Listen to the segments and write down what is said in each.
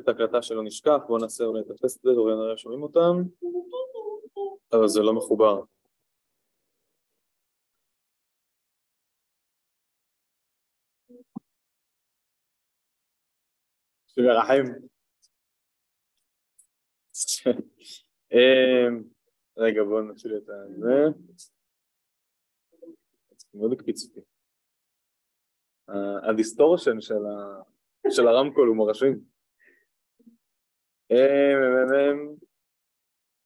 את ההקלטה שלא נשכח, בואו נעשה אולי את הטסט הזה, אולי נראה שומעים אותם. אבל זה לא מחובר. רחם רגע בואו נתחיל את זה. מאוד הקפיץ אותי ה distortion של הרמקול הוא מרשים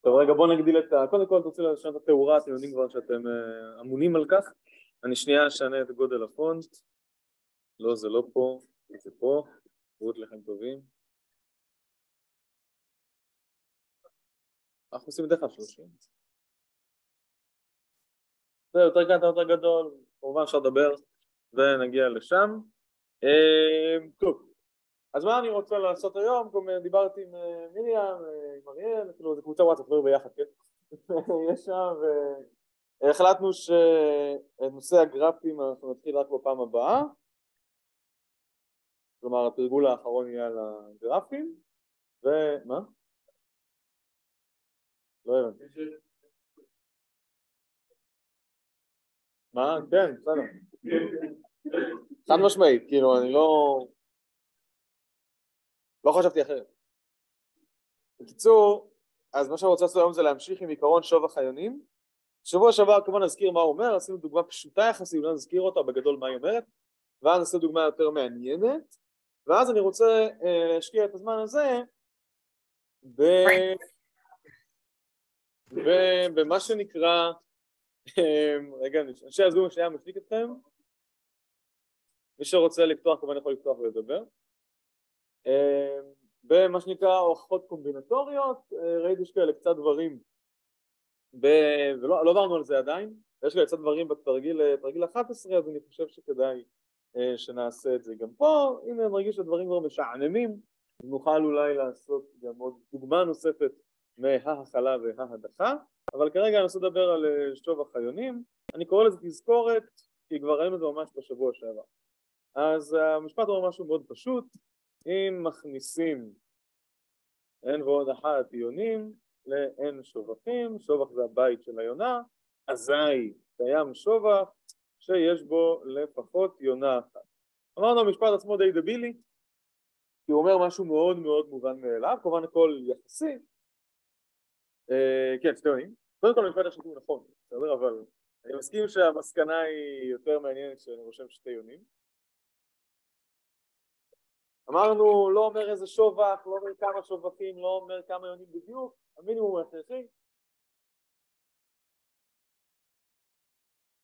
טוב רגע בואו נגדיל את ה... קודם כל רוצה לשנות את התאורה, אתם יודעים כבר שאתם אמונים על כך? אני שנייה אשנה את גודל הפונט. לא זה לא פה, זה פה. בריאות לכם טובים. אנחנו עושים בדרך כלל שלושים. זה יותר קטן, יותר גדול, כמובן אפשר לדבר ונגיע לשם טוב אז מה אני רוצה לעשות היום? דיברתי עם מרים, עם אריאל, כאילו זה קבוצה וואטסאפ, לא ביחד, כן? יש שם והחלטנו שנושא הגרפים אנחנו נתחיל רק בפעם הבאה כלומר התרגול האחרון יהיה על הגרפים ומה? לא הבנתי מה? כן, בסדר חד משמעית, כאילו אני לא לא חשבתי אחרת. בקיצור, אז מה שאני רוצה לעשות היום זה להמשיך עם עיקרון שוב החיונים. שבוע שעבר כמובן נזכיר מה הוא אומר, עשינו דוגמה פשוטה יחסית, אולי נזכיר אותה בגדול מה היא אומרת, ואז נעשה דוגמה יותר מעניינת, ואז אני רוצה אה, להשקיע את הזמן הזה ב... ב... במה שנקרא, אה, רגע, אנשי הזום השנייה משתיק אתכם, מי שרוצה לפתוח כמובן יכול לפתוח ולדבר. במה שנקרא הוכחות קומבינטוריות, ראיתי שכאלה קצת דברים, ב... ולא לא עברנו על זה עדיין, יש כאלה קצת דברים בתרגיל תרגיל 11 אז אני חושב שכדאי שנעשה את זה גם פה, אם נרגיש שהדברים כבר משעממים נוכל אולי לעשות גם עוד דוגמה נוספת מההכלה וההדחה, אבל כרגע אני רוצה לדבר על שוב החיונים, אני קורא לזה תזכורת כי כבר ראינו את זה ממש בשבוע שעבר. אז המשפט אומר משהו מאוד פשוט אם מכניסים n ועוד אחת יונים ל-n שובחים, שובח זה הבית של היונה, אזי קיים שובח שיש בו לפחות יונה אחת. אמרנו המשפט עצמו די דבילי, כי הוא אומר משהו מאוד מאוד מובן מאליו, כמובן הכל יחסי. כן, שתי יונים. קודם כל המשפט השני נכון, בסדר? אבל אני מסכים שהמסקנה היא יותר מעניינת שאני רושם שתי יונים. אמרנו לא אומר איזה שובח, לא אומר כמה שובחים, לא אומר כמה יונים בדיוק, המינימום הכרחי.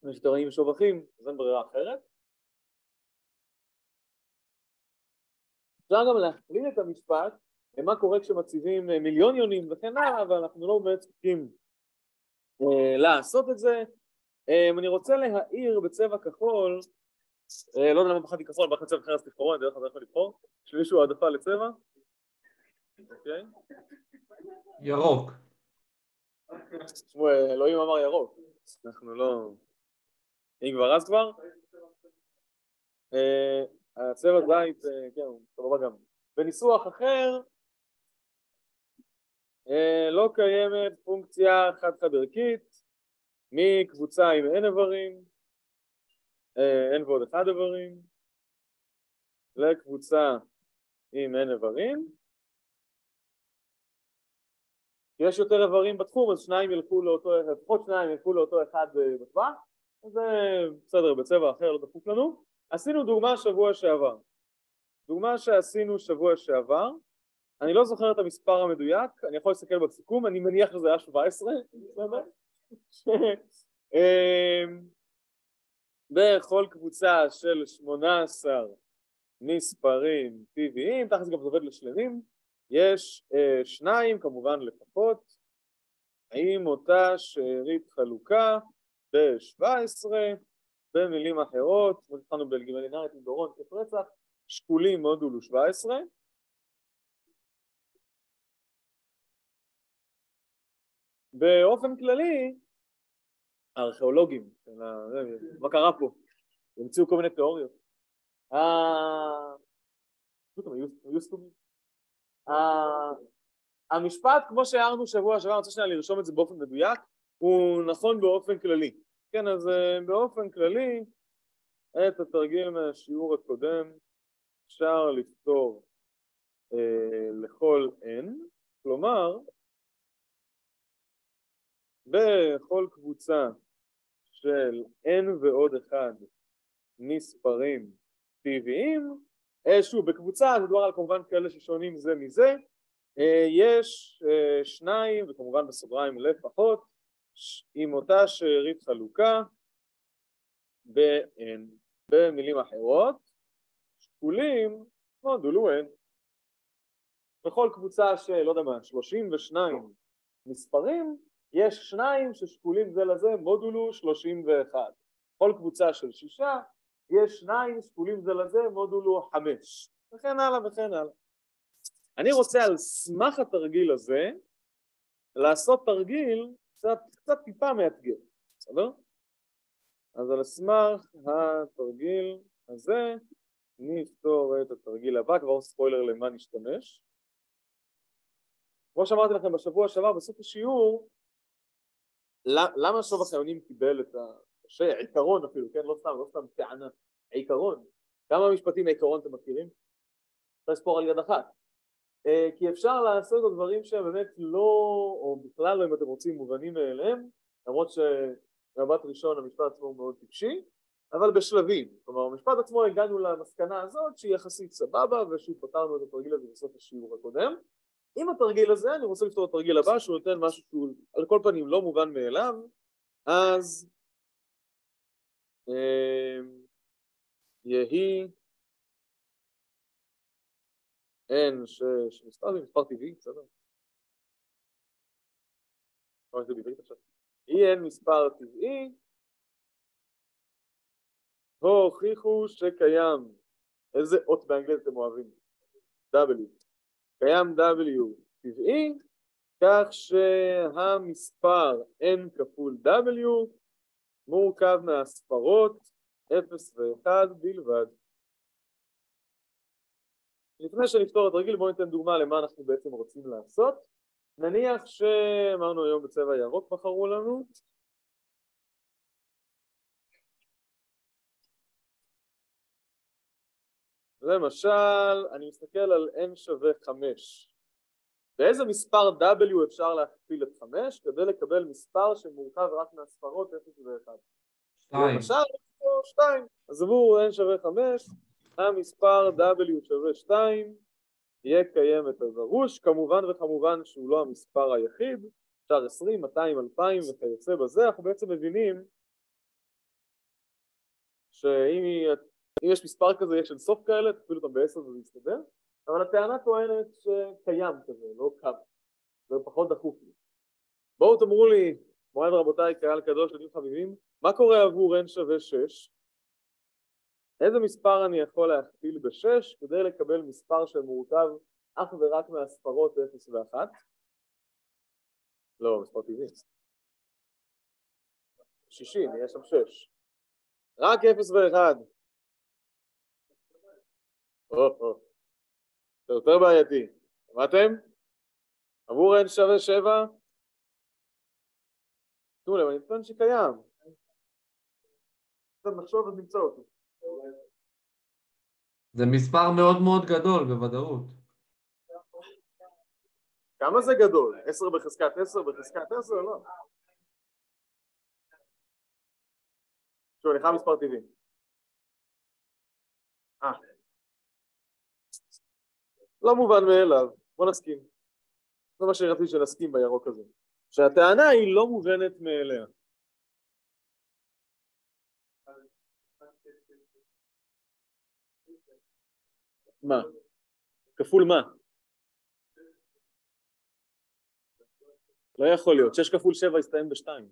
אם שאתם רואים שובחים, אז אין ברירה אחרת. אפשר גם להכליל את המשפט למה קורה כשמציבים מיליון יונים וכן הלאה, אבל אנחנו לא באמת צריכים אה, לעשות את זה. אה, אני רוצה להאיר בצבע כחול לא יודע למה בחרתי כחול, בחרתי צבע אחר אז תבחרו, אני דרך כלל יכול לבחור. יש למישהו העדפה לצבע? אוקיי. ירוק. תשמעו, אלוהים אמר ירוק. אנחנו לא... אם כבר אז כבר? הצבע זית, כן, כמובן גם. בניסוח אחר לא קיימת פונקציה חד-חד ערכית מקבוצה עם n איברים n ועוד אחד איברים. לקבוצה עם n איברים. יש יותר איברים בתחום אז שניים ילכו לאותו, לפחות שניים ילכו לאותו אחד בטווח. אז זה בסדר בצבע אחר לא דפוק לנו. עשינו דוגמה שבוע שעבר. דוגמה שעשינו שבוע שעבר. אני לא זוכר את המספר המדויק אני יכול להסתכל בסיכום אני מניח שזה היה 17 בסדר? בכל קבוצה של 18 מספרים טבעיים, תכף זה גם עובד לשלמים, יש אה, שניים כמובן לפחות, עם אותה שארית חלוקה ב-17, במילים אחרות, כמו שהתחלנו בלגימלינרית עם דורון כיף רצח, שקולים מודולו 17. באופן כללי, הארכיאולוגים, מה קרה פה? המציאו כל מיני תיאוריות. אה. אה, המשפט, כמו שהערנו שבוע שעבר, אני רוצה שנייה לרשום את זה באופן מדויק, הוא נכון באופן כללי. כן, אז אה, באופן כללי, את התרגיל מהשיעור הקודם אפשר לפתור אה, לכל n, כלומר, בכל קבוצה של n ועוד אחד מספרים טבעיים, אה, שוב, בקבוצה זה מדובר על כמובן כאלה ששונים זה מזה, אה, יש אה, שניים, וכמובן בסוגריים לפחות, עם אותה שארית חלוקה ב-n. במילים אחרות, שקולים מודולו n. בכל קבוצה של, לא יודע מה, 32 מספרים, יש שניים ששקולים זה לזה מודולו 31. בכל קבוצה של שישה, יש שניים שקולים זה לזה מודולו חמש. וכן הלאה וכן הלאה. אני רוצה על סמך התרגיל הזה לעשות תרגיל קצת, קצת טיפה מאתגר, בסדר? אז על סמך התרגיל הזה נפתור את התרגיל הבא, כבר ספוילר למה נשתמש. כמו שאמרתי לכם בשבוע שעבר בסוף השיעור, למה שוב החיונים קיבל את העיקרון אפילו, כן? לא סתם, לא סתם טענה, עיקרון. כמה משפטים מעיקרון אתם מכירים? אפשר לספור על יד אחת. אה, כי אפשר לעשות את הדברים שהם באמת לא, או בכלל לא אם אתם רוצים, מובנים מאליהם, למרות שבמבט ראשון המשפט עצמו הוא מאוד טיפשי, אבל בשלבים. כלומר, במשפט עצמו הגענו למסקנה הזאת שהיא יחסית סבבה, ושוב פתרנו את התרגיל הזה בסוף השיעור הקודם. עם התרגיל הזה אני רוצה לפתור את התרגיל הבא שהוא נותן משהו שהוא על כל פנים לא מובן מאליו, אז אה, יהי n שמספר זה מספר טבעי, בסדר? אי n מספר טבעי הוכיחו שקיים איזה אות באנגלית אתם אוהבים? W קיים W. טבעי כך שהמספר n כפול W מורכב מהספרות 0 ו-1 בלבד. לפני שנפתור את הרגיל בואו ניתן דוגמה למה אנחנו בעצם רוצים לעשות. נניח שאמרנו היום בצבע ירוק בחרו לנו למשל, אני מסתכל על n שווה 5 באיזה מספר w אפשר להכפיל את 5 כדי לקבל מספר שמורכב רק מהספרות 0 ו-1 למשל, 2 אז עבור n שווה 5 המספר W שווה 2 יהיה קיים את הדרוש, כמובן וכמובן שהוא לא המספר היחיד, אפשר 20, 200, 2,000 וכיוצא בזה, אנחנו בעצם מבינים שאם יש מספר כזה, יש של סוף כאלה, תפעיל אותם בעשר וזה יסתדר, אבל הטענה טוענת שקיים כזה, לא קו, זה פחות דחוף לי. בואו תאמרו לי, מועד רבותיי, קהל קדוש, ילדים חביבים, מה קורה עבור n שווה 6? איזה מספר אני יכול להכפיל בשש כדי לקבל מספר שמורכב אך ורק מהספרות 0 ו-1? לא, מספר טבעי. 60, יש שם 6. רק 0 ו-1. זה יותר בעייתי. שמעתם? עבור n שווה 7? תנו לב, אני טוען שקיים. קצת נחשוב ונמצא אותו. זה מספר מאוד מאוד גדול בוודאות. כמה זה גדול? עשר בחזקת עשר בחזקת עשר? לא. שוב, אני חייב מספר טבעי. לא מובן מאליו, בוא נסכים. זה מה שרציתי שנסכים בירוק הזה. שהטענה היא לא מובנת מאליה. מה? כפול מה? לא יכול להיות, שש כפול שבע יסתיים בשתיים.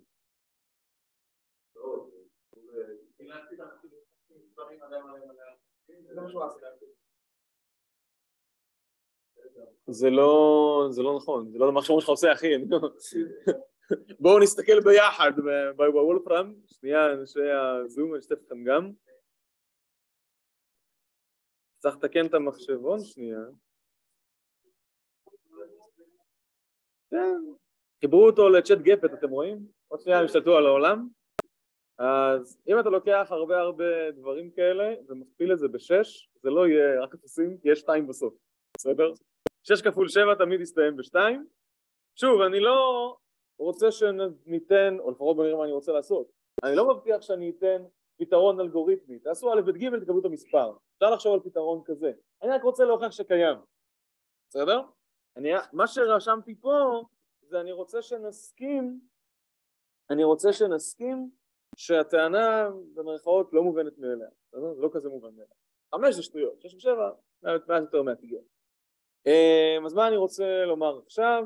זה לא, זה לא נכון, זה לא מה שאומרים לך עושה אחי, בואו נסתכל ביחד בוולפרם, שנייה אנשי הזום, אני אשתף אתכם גם צריך לתקן את המחשבון שנייה. חיברו אותו לצ'אט גפט, אתם רואים? עוד שנייה הם השתלטו על העולם. אז אם אתה לוקח הרבה הרבה דברים כאלה ומכפיל את זה בשש, זה לא יהיה רק אפסים, יש שתיים בסוף, בסדר? שש כפול שבע תמיד יסתיים בשתיים. שוב, אני לא רוצה שניתן, או לפחות בוא נראה מה אני רוצה לעשות, אני לא מבטיח שאני אתן פתרון אלגוריתמי, תעשו א' ב' ג' תקבלו את המספר, אפשר לחשוב על פתרון כזה, אני רק רוצה להוכיח שקיים, בסדר? אני, מה שרשמתי פה זה אני רוצה שנסכים, אני רוצה שנסכים שהטענה במרכאות לא מובנת מאליה? זה לא כזה מובן מאליה. חמש זה שטויות, שש ושבע, מעט יותר מהתיגר. אמ, אז מה אני רוצה לומר עכשיו?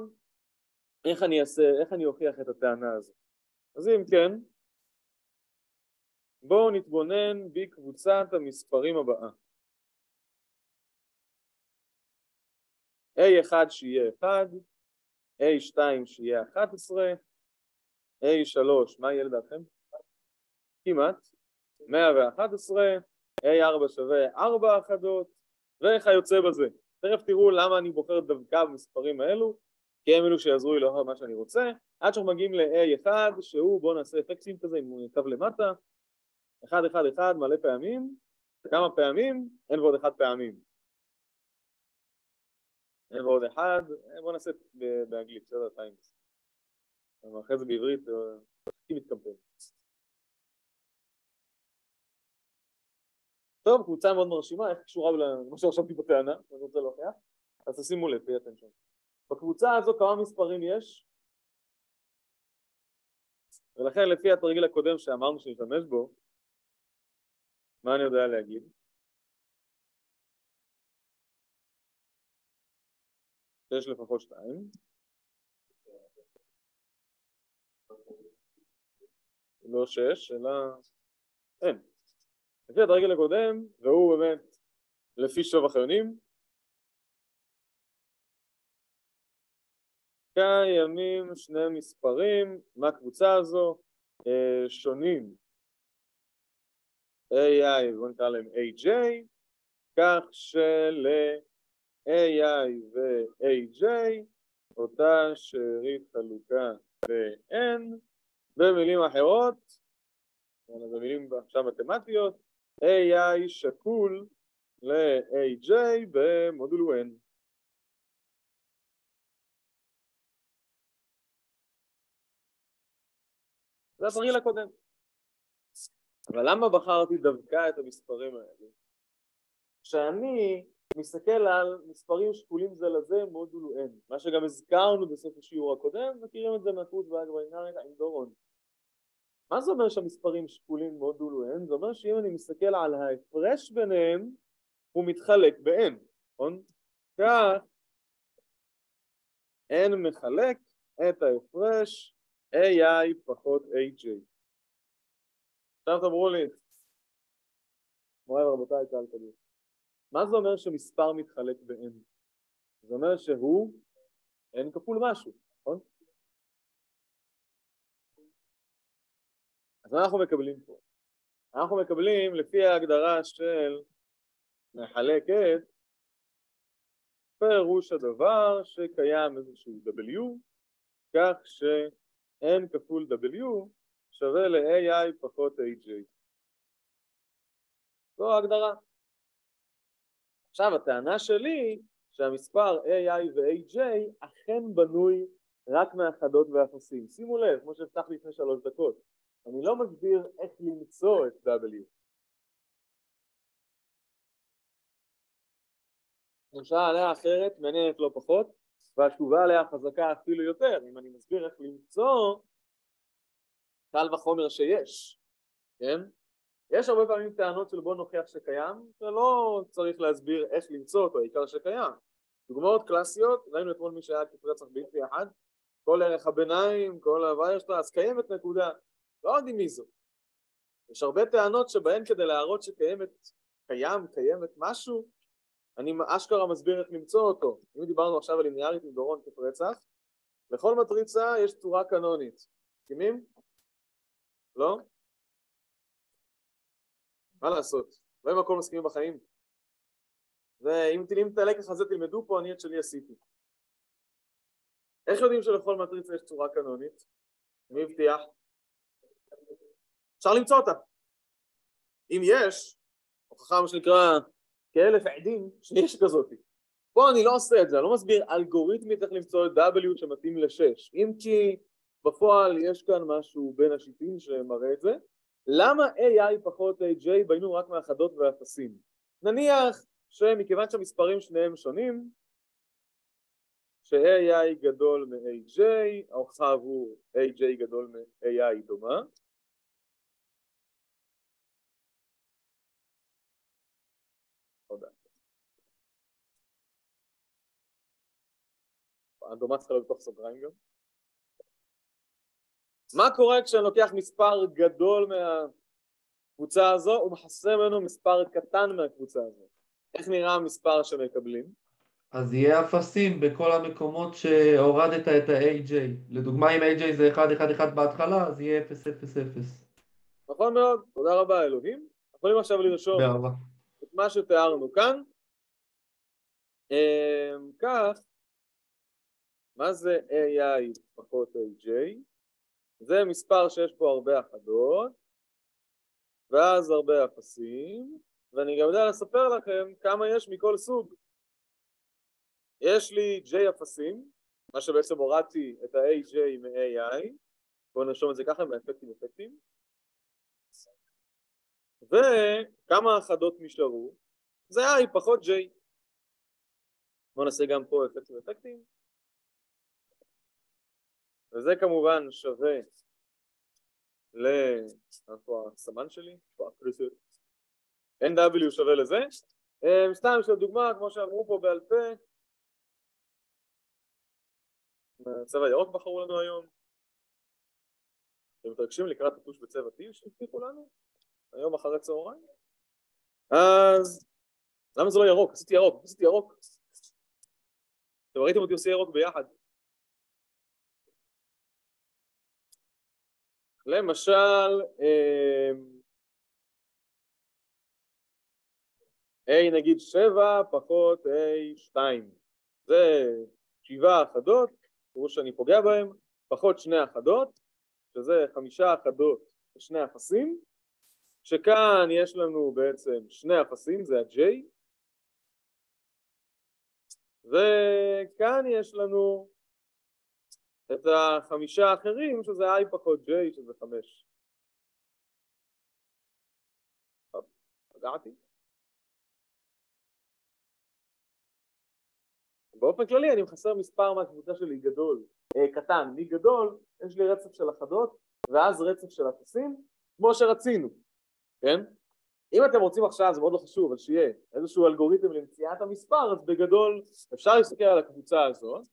איך אני אעשה, איך אני אוכיח את הטענה הזאת? אז אם כן, בואו נתבונן בקבוצת המספרים הבאה. A1 שיהיה 1, A2 שיהיה 11, A3, מה יהיה לדעתכם? כמעט, 111, A4 שווה 4 אחדות, ואיך היוצא בזה. תכף תראו למה אני בוחר דווקא במספרים האלו, כי הם אלו שיעזרו לי לאהוב מה שאני רוצה, עד שאנחנו מגיעים ל-A1 שהוא, בואו נעשה אפקטים כזה עם קו למטה, 1, 1, 1 מלא פעמים, כמה פעמים? אין ועוד אחד פעמים. אין ועוד אחד, בואו נעשה באנגלית, בסדר? טיימס. אחרי זה בעברית, הכי מתקמפל. טוב, קבוצה מאוד מרשימה, איך קשורה למה שרשמתי בטענה, אני רוצה להוכיח, אז תשימו לב, פי אטנשן. בקבוצה הזו כמה מספרים יש? ולכן לפי התרגיל הקודם שאמרנו שנשתמש בו, מה אני יודע להגיד? יש לפחות שתיים. לא שש, אלא אין. לפי התרגיל הקודם, והוא באמת לפי שוב החיונים, קיימים שני מספרים מהקבוצה הזו אה, שונים. AI, בואו נקרא להם AJ, כך של-AI ו-AJ אותה שארית חלוקה ב-N, במילים אחרות, במילים עכשיו מתמטיות, AI שקול ל-AJ במודול N. זה התרגיל הקודם. אבל למה בחרתי דווקא את המספרים האלה? כשאני מסתכל על מספרים שקולים זה לזה מודול N, מה שגם הזכרנו בסוף השיעור הקודם, מכירים את זה מהקורס באגווינרית עם דורון. מה זה אומר שהמספרים שקולים מודול N? זה אומר שאם אני מסתכל על ההפרש ביניהם, הוא מתחלק ב-N, נכון? כך N מחלק את ההפרש AI פחות AJ. עכשיו תאמרו לי, מוריי ורבותיי, קהל קדימה. מה זה אומר שמספר מתחלק ב-n? זה אומר שהוא n כפול משהו, נכון? אז מה אנחנו מקבלים פה? אנחנו מקבלים לפי ההגדרה של מחלק את פירוש הדבר שקיים איזשהו W כך ש-n כפול W שווה ל-AI פחות AJ. זו ההגדרה. עכשיו הטענה שלי שהמספר AI ו-AJ אכן בנוי רק מאחדות ואפסים. שימו לב, כמו שהבטחתי לפני שלוש דקות, אני לא מסביר איך למצוא את W. נשאלה עליה אחרת, מעניינת לא פחות, והתשובה עליה חזקה אפילו יותר, אם אני מסביר איך למצוא קל וחומר שיש, כן? יש הרבה פעמים טענות של בוא נוכיח שקיים, ולא צריך להסביר איך למצוא אותו, העיקר שקיים. דוגמאות קלאסיות, ראינו אתמול מי שהיה כפרצח בלתי אחד, כל ערך הביניים, כל ההוויה שלו, אז קיימת נקודה, לא יודעים מי זו. יש הרבה טענות שבהן כדי להראות שקיימת, קיים, קיימת משהו, אני אשכרה מסביר איך למצוא אותו. אם דיברנו עכשיו על ליניארית עם דורון כפרצח, לכל מטריצה יש צורה קנונית. מסכימים? לא? מה לעשות? לא עם הכל מסכימים בחיים. ואם את הלקח הזה תלמדו פה, אני את שלי עשיתי. איך יודעים שלכל מטריצה יש צורה קנונית? מי הבטיח? אפשר למצוא אותה. אם יש, הוכחה מה שנקרא כאלף עדים שיש כזאת. פה אני לא עושה את זה, אני לא מסביר אלגוריתמית איך למצוא את W שמתאים ל-6. אם כי בפועל יש כאן משהו בין השיטים שמראה את זה. למה AI פחות AJ ביינו רק מהחדות והאפסים? נניח שמכיוון שהמספרים שניהם שונים, ש-AI גדול מ-AJ, ההוכחה עבור AJ גדול מ-AI דומה. צריכה להיות בתוך סוגריים גם. מה קורה כשאני לוקח מספר גדול מהקבוצה הזו ומחסה ממנו מספר קטן מהקבוצה הזו? איך נראה המספר שמקבלים? אז יהיה אפסים בכל המקומות שהורדת את ה-AJ. לדוגמה, אם AJ זה 1-1-1 בהתחלה, אז יהיה 0-0-0. נכון מאוד, תודה רבה אלוהים. יכולים עכשיו לרשום. את מה שתיארנו כאן. אמ, כך, מה זה AI פחות AJ? זה מספר שיש פה הרבה אחדות, ואז הרבה אפסים, ואני גם יודע לספר לכם כמה יש מכל סוג. יש לי J אפסים, מה שבעצם הורדתי את ה-AJ מ-AI, בואו נרשום את זה ככה באפקטים אפקטים, וכמה אחדות נשארו? זה I פחות J. בואו נעשה גם פה אפקטים אפקטים. וזה כמובן שווה ל... איפה הסמן שלי? NW שווה לזה. אה, סתם של דוגמה, כמו שאמרו פה בעל פה, צבע ירוק בחרו לנו היום. אתם מתרגשים לקראת הטוש בצבע T שהבטיחו לנו? היום אחרי צהריים? אז למה זה לא ירוק? עשיתי ירוק, עשיתי ירוק. אתם ראיתם אותי עושה ירוק ביחד. למשל, A נגיד 7 פחות A2 זה שבעה אחדות, תראו שאני פוגע בהם, פחות שני אחדות, שזה חמישה אחדות ושני אפסים, שכאן יש לנו בעצם שני אפסים, זה ה-J, וכאן יש לנו את החמישה האחרים שזה i פחות j שזה חמש. טוב, פגעתי. באופן כללי אני מחסר מספר מהקבוצה שלי גדול, אה, קטן, מגדול יש לי רצף של אחדות ואז רצף של אפסים כמו שרצינו, כן? אם אתם רוצים עכשיו, זה מאוד לא חשוב, אבל שיהיה איזשהו אלגוריתם למציאת המספר, אז בגדול אפשר להסתכל על הקבוצה הזאת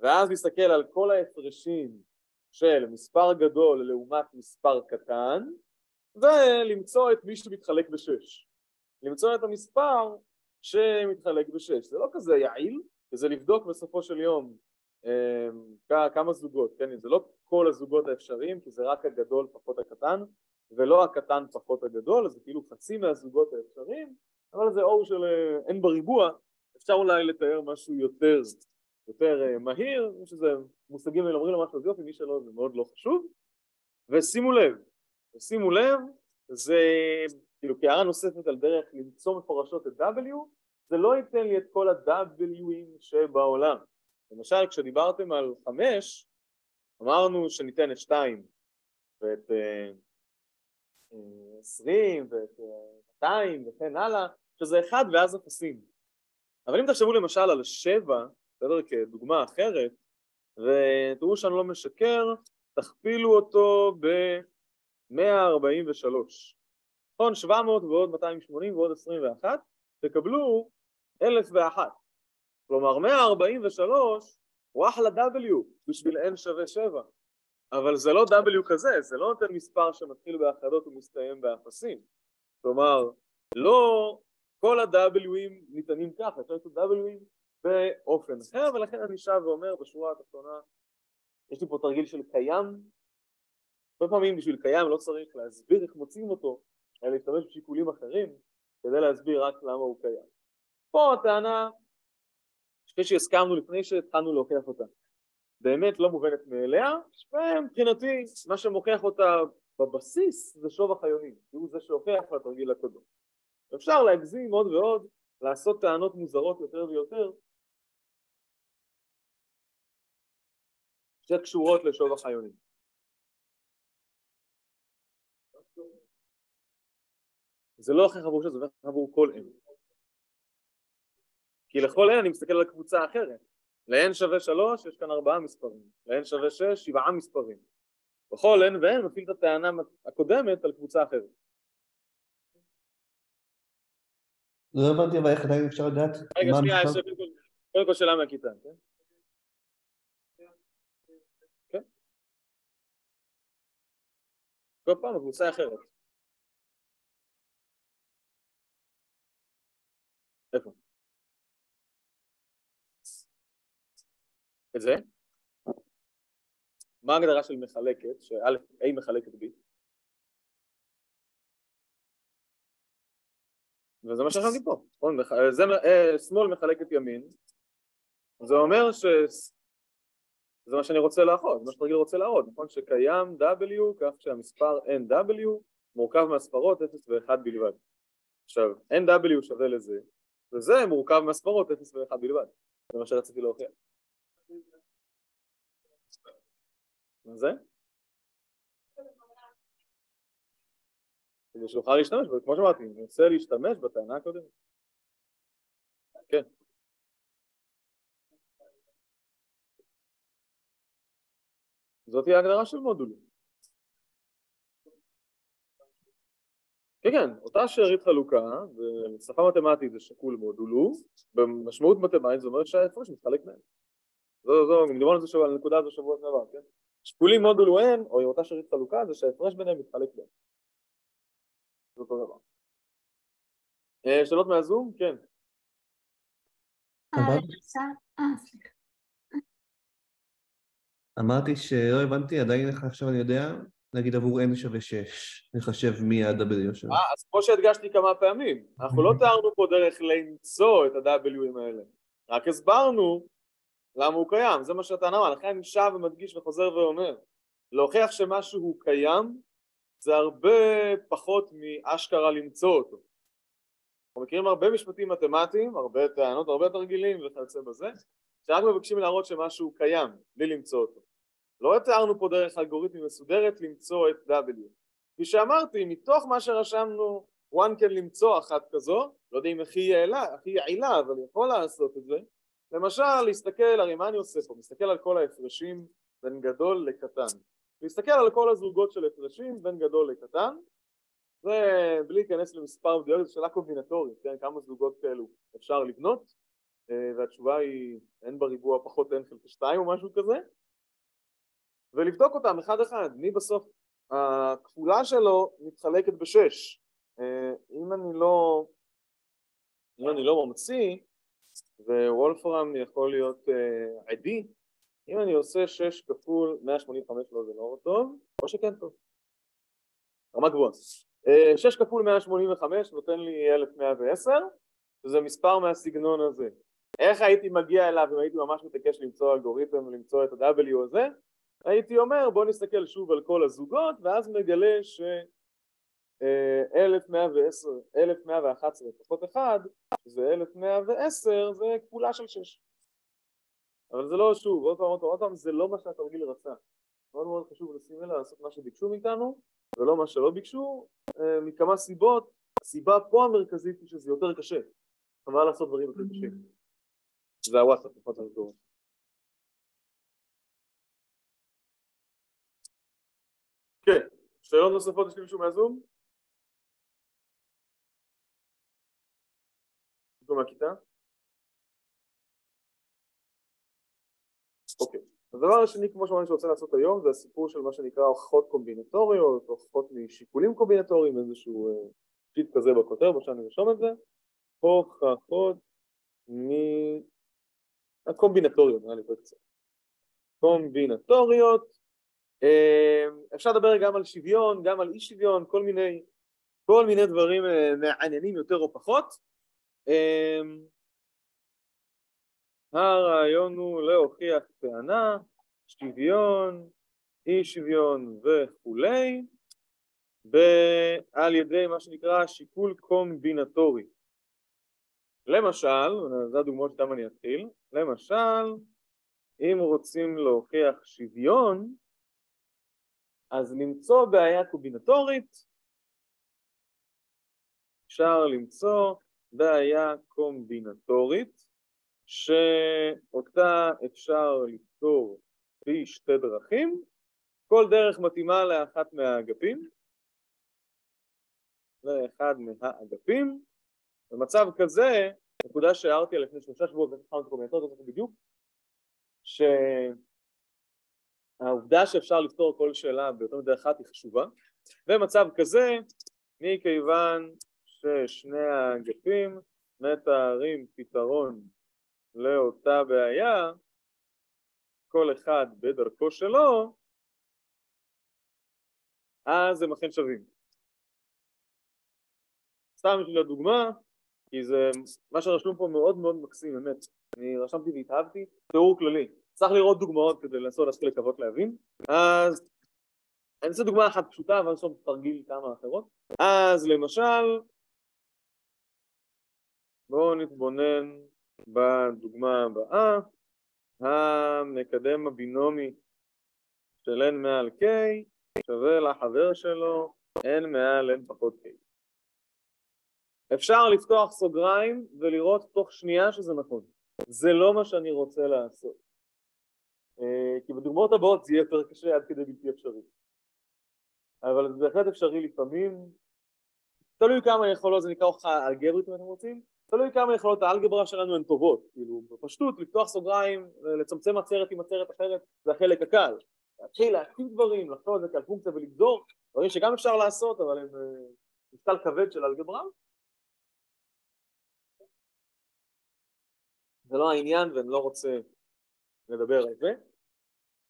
ואז נסתכל על כל ההפרשים של מספר גדול לעומת מספר קטן ולמצוא את מי שמתחלק בשש. למצוא את המספר שמתחלק בשש. זה לא כזה יעיל, זה לבדוק בסופו של יום אה, כמה זוגות, כן? זה לא כל הזוגות האפשריים, כי זה רק הגדול פחות הקטן, ולא הקטן פחות הגדול, זה כאילו חצי מהזוגות האפשריים, אבל זה אור של אה, n בריבוע, אפשר אולי לתאר משהו יותר יותר אה, מהיר, יש איזה מושגים האלה אומרים לו משהו יופי, מי שלא זה מאוד לא חשוב. ושימו לב, ושימו לב, זה כאילו כהערה נוספת על דרך למצוא מפורשות את W זה לא ייתן לי את כל ה-W'ים שבעולם. למשל כשדיברתם על חמש אמרנו שניתן את שתיים ואת אה, אה, עשרים ואת מאתיים וכן הלאה שזה אחד ואז אפסים. אבל אם תחשבו למשל על שבע בסדר? כדוגמה אחרת, ותראו שאני לא משקר, תכפילו אותו ב-143. נכון? 700 ועוד 280 ועוד 21, תקבלו 1001. כלומר 143 הוא אחלה W בשביל n שווה 7. אבל זה לא W כזה, זה לא נותן מספר שמתחיל באחדות ומסתיים באפסים. כלומר, לא כל ה-W'ים ניתנים ככה, אפשר לעשות W'ים באופן אחר, ולכן אני שב ואומר בשורה התחתונה, יש לי פה תרגיל של קיים, הרבה פעמים בשביל קיים לא צריך להסביר איך מוצאים אותו, אלא להשתמש בשיקולים אחרים, כדי להסביר רק למה הוא קיים. פה הטענה, כפי שהסכמנו לפני שהתחלנו להוכיח אותה, באמת לא מובנת מאליה, ומבחינתי מה שמוכיח אותה בבסיס זה שוב החיונים, כי הוא זה שהוכיח לתרגיל הקודם. אפשר להגזים עוד ועוד, לעשות טענות מוזרות יותר ויותר, שקשורות לשוב החיונים. זה לא הוכיח עבור זה, זה הוכיח עבור כל n. כי לכל n אני מסתכל על קבוצה אחרת. ל-n שווה 3 יש כאן ארבעה מספרים, ל-n שווה 6 שבעה מספרים. בכל n ו-n מפעיל את הטענה הקודמת על קבוצה אחרת. לא הבנתי אבל איך עדיין אפשר לדעת רגע, שנייה, יש? קודם כל שאלה מהכיתה? כן? כל פעם הקבוצה אחרת. איפה? את זה? מה ההגדרה של מחלקת, שא' A מחלקת B? וזה מה שהכנתי פה, נכון? זה, אה, שמאל מחלקת ימין, זה אומר ש... זה מה שאני רוצה לאחות, זה מה שתרגיל רוצה להראות, נכון? שקיים W כך שהמספר NW מורכב מהספרות 0 ו-1 בלבד. עכשיו, NW שווה לזה, וזה מורכב מהספרות 0 ו-1 בלבד. זה מה שרציתי להוכיח. מה זה? כדי שאוכל להשתמש בו, כמו שאמרתי, אני רוצה להשתמש בטענה הקודמת. כן. זאת היא ההגדרה של מודולים. כן, כן, אותה שארית חלוקה, בשפה מתמטית זה שקול מודולו, במשמעות מתמטית זה אומר שההפרש מתחלק מהם. זו, זו, גם דיברנו על הנקודה הזו שבוע שעבר, כן? שקולים מודולו n, או אותה שארית חלוקה, זה שההפרש ביניהם מתחלק בהם. זה אותו דבר. אה, שאלות מהזום? כן. אמרת- אה, סליחה. אמרתי שלא הבנתי, עדיין איך עכשיו אני יודע, נגיד עבור n שווה 6, לחשב מי ה-W שלו. אה, אז כמו שהדגשתי כמה פעמים, אנחנו לא תיארנו פה דרך למצוא את ה-W'ים האלה, רק הסברנו למה הוא קיים, זה מה שאתה אמר, לכן אני שב ומדגיש וחוזר ואומר, להוכיח שמשהו הוא קיים זה הרבה פחות מאשכרה למצוא אותו. אנחנו מכירים הרבה משפטים מתמטיים, הרבה טענות, הרבה תרגילים וכיוצא בזה, שרק מבקשים להראות שמשהו קיים, בלי למצוא אותו. לא תיארנו פה דרך אלגוריתמי מסודרת למצוא את W. כפי שאמרתי, מתוך מה שרשמנו, one can למצוא אחת כזו, לא יודע אם הכי יעילה, הכי יעילה, אבל יכול לעשות את זה. למשל, להסתכל, הרי מה אני עושה פה? מסתכל על כל ההפרשים בין גדול לקטן. להסתכל על כל הזוגות של הפרשים בין גדול לקטן, זה בלי להיכנס למספר מדויק, זו שאלה קומבינטורית, כן? כמה זוגות כאלו אפשר לבנות, אה, והתשובה היא n בריבוע פחות n חלקי 2 או משהו כזה, ולבדוק אותם אחד אחד, מי בסוף הכפולה שלו מתחלקת בשש. אה, אם אני לא, אם אני לא ממציא, ווולפרם יכול להיות אה, עדי, אם אני עושה 6 כפול 185 לא זה לא טוב, או שכן טוב. רמה גבוהה. 6 כפול 185 נותן לי 1110, שזה מספר מהסגנון הזה. איך הייתי מגיע אליו אם הייתי ממש מתעקש למצוא אלגוריתם ולמצוא את ה-W הזה? הייתי אומר בוא נסתכל שוב על כל הזוגות ואז נגלה ש... 1110, 1111 פחות 1 זה 1110 זה כפולה של 6 אבל זה לא שוב, עוד פעם, עוד פעם, עוד פעם, זה לא מה שהתרגיל רצה. מאוד מאוד חשוב לשים אלה לעשות מה שביקשו מאיתנו ולא מה שלא ביקשו אה, מכמה סיבות, הסיבה פה המרכזית היא שזה יותר קשה. חבל לעשות דברים יותר קשים. זה הוואטסאפ, נכון זה שאלות נוספות יש למישהו מהזום? מישהו מהכיתה? אוקיי. הדבר השני, כמו שאמרנו שאני רוצה לעשות היום, זה הסיפור של מה שנקרא הוכחות קומבינטוריות, הוכחות משיקולים קומבינטוריים, איזשהו אה, שיט כזה בכותר, בוא שאני ארשום את זה. הוכחות מהקומבינטוריות, נראה לי קצת. קומבינטוריות. אה, אפשר לדבר גם על שוויון, גם על אי שוויון, כל מיני, כל מיני דברים אה, מעניינים יותר או פחות. אמ, הרעיון הוא להוכיח טענה, שוויון, אי שוויון וכולי, על ידי מה שנקרא שיקול קומבינטורי. למשל, זו הדוגמאות שאתם אני אתחיל, למשל, אם רוצים להוכיח שוויון, אז למצוא בעיה קומבינטורית, אפשר למצוא בעיה קומבינטורית, שאותה אפשר לפתור בשתי דרכים, כל דרך מתאימה לאחת מהאגפים, לאחד מהאגפים. במצב כזה, נקודה שהערתי לפני שלושה שבועות, ואיך התחלנו את הקומבינטוריות הזאת בדיוק, שהעובדה שאפשר לפתור כל שאלה ביותר מדרך אחת היא חשובה. במצב כזה, מכיוון ששני האגפים מתארים פתרון לאותה בעיה, כל אחד בדרכו שלו, אז הם אכן שווים. סתם בשביל הדוגמה, כי זה, מה שרשום פה מאוד מאוד מקסים, באמת. אני רשמתי והתאהבתי, תיאור כללי. צריך לראות דוגמאות כדי לנסות להתחיל לקוות להבין. אז אני אעשה דוגמה אחת פשוטה, ואז בסוף תרגיל כמה אחרות. אז למשל, בואו נתבונן בדוגמה הבאה, המקדם הבינומי של n מעל k שווה לחבר שלו n מעל n פחות k. אפשר לפתוח סוגריים ולראות תוך שנייה שזה נכון. זה לא מה שאני רוצה לעשות. אה, כי בדוגמאות הבאות זה יהיה יותר קשה עד כדי בלתי אפשרי. אבל זה בהחלט אפשרי לפעמים. תלוי כמה יכולות, זה נקרא הוכחה אלגברית אם אתם רוצים, תלוי כמה יכולות האלגברה שלנו הן טובות. כאילו, בפשטות, לפתוח סוגריים, לצמצם עצרת עם עצרת אחרת, זה החלק הקל. להתחיל להכתיב דברים, לחשוב על זה כעל פונקציה ולגזור, דברים שגם אפשר לעשות, אבל הם אה, משקל כבד של אלגברה. זה לא העניין ואני לא רוצה לדבר על זה.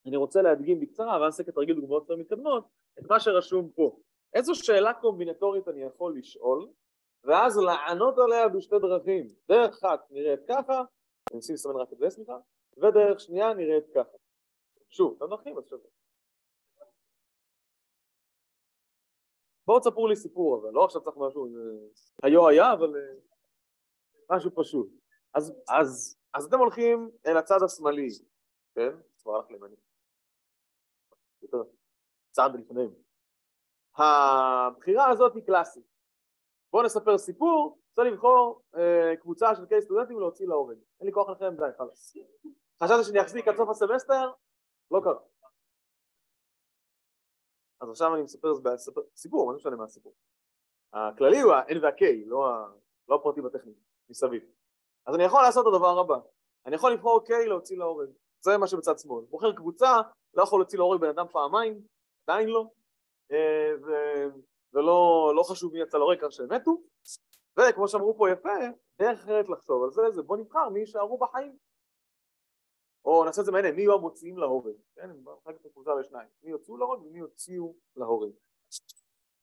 אני רוצה להדגים בקצרה, ואז נעשה כתרגיל דוגמאות יותר מתקדמות, את מה שרשום פה. איזו שאלה קומבינטורית אני יכול לשאול, ואז לענות עליה בשתי דרכים. דרך אחת נראית ככה, אני אנסים לסמן רק את זה, סליחה, ודרך שנייה נראית ככה. שוב, אתם דרכים, אז שווה. בואו תספרו לי סיפור, אבל לא עכשיו צריך משהו, היו היה, אבל אה, משהו פשוט. אז, אז, אז אתם הולכים אל הצד השמאלי, כן? כבר הלך לימני. יותר צעד לפניהם. הבחירה הזאת היא קלאסית. בואו נספר סיפור, רוצה לבחור אה, קבוצה של קייס סטודנטים ולהוציא להורג. אין לי כוח לכם, די, חלאס. חשבתי שאני אחזיק עד סוף הסמסטר, לא קרה. אז עכשיו אני מספר סיפור, מה זה משנה מה הסיפור. הכללי הוא ה-N וה-K, לא, לא הפרטים הטכניים, מסביב. אז אני יכול לעשות את הדבר הבא, אני יכול לבחור K להוציא להורג, זה מה שבצד שמאל. בוחר קבוצה, לא יכול להוציא להורג בן אדם פעמיים, עדיין לא, אה, ו... ולא לא חשוב מי יצא להורג ככה שהם מתו, וכמו שאמרו פה יפה, דרך אחרת לחשוב על זה, זה בוא נבחר מי יישארו בחיים. או נעשה את זה מעניין, מי יהיו המוציאים להורג, כן, אני מחלק את הקבוצה לשניים, מי יוצאו להורג ומי יוציאו להורג.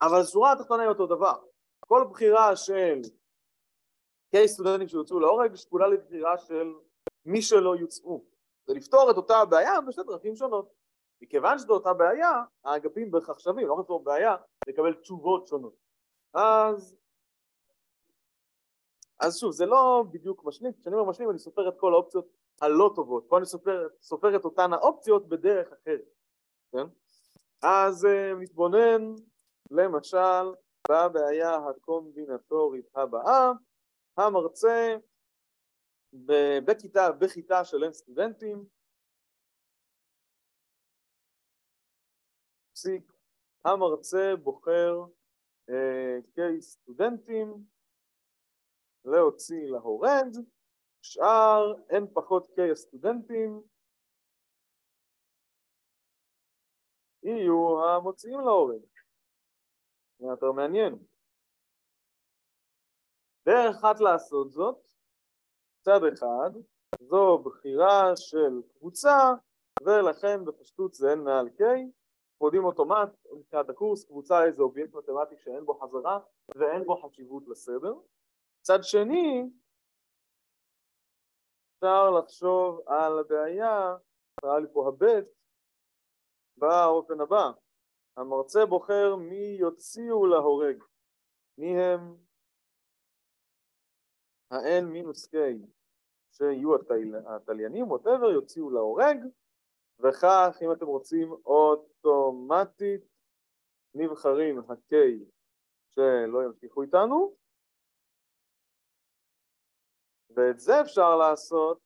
אבל השורה התחתונה היא אותו דבר, כל בחירה של קייס סטודנטים שיוצאו להורג שקולה לבחירה של מי שלא יוצאו. זה לפתור את אותה הבעיה בשתי דרכים שונות. מכיוון שזו אותה בעיה, האגפים בהכרח שווים, לא רק לפתור בעיה, לקבל תשובות שונות. אז... אז שוב, זה לא בדיוק משלים, כשאני אומר משלים אני סופר את כל האופציות הלא טובות, פה אני סופר, סופר את אותן האופציות בדרך אחרת, כן? אז נתבונן למשל בבעיה הקומבינטורית הבאה המרצה בכיתה, בכיתה של אין סטודנטים פסיק, המרצה בוחר אה, סטודנטים להוציא להורד, שאר אין פחות K הסטודנטים יהיו המוציאים להורד. זה יותר מעניין. דרך אחת לעשות זאת, צד אחד, זו בחירה של קבוצה ולכן בפשטות זה n מעל k יודעים אוטומט מבחינת הקורס, קבוצה איזה אובייקט מתמטי שאין בו חזרה ואין בו חשיבות לסדר. מצד שני, אפשר לחשוב על הבעיה, נראה לי פה הבט, באופן הבא. המרצה בוחר מי יוציאו להורג. מי הם ה-n מינוס k שיהיו התליינים, whatever, יוציאו להורג, וכך, אם אתם רוצים, אוטומטית נבחרים ה-k שלא ימשיכו איתנו, ואת זה אפשר לעשות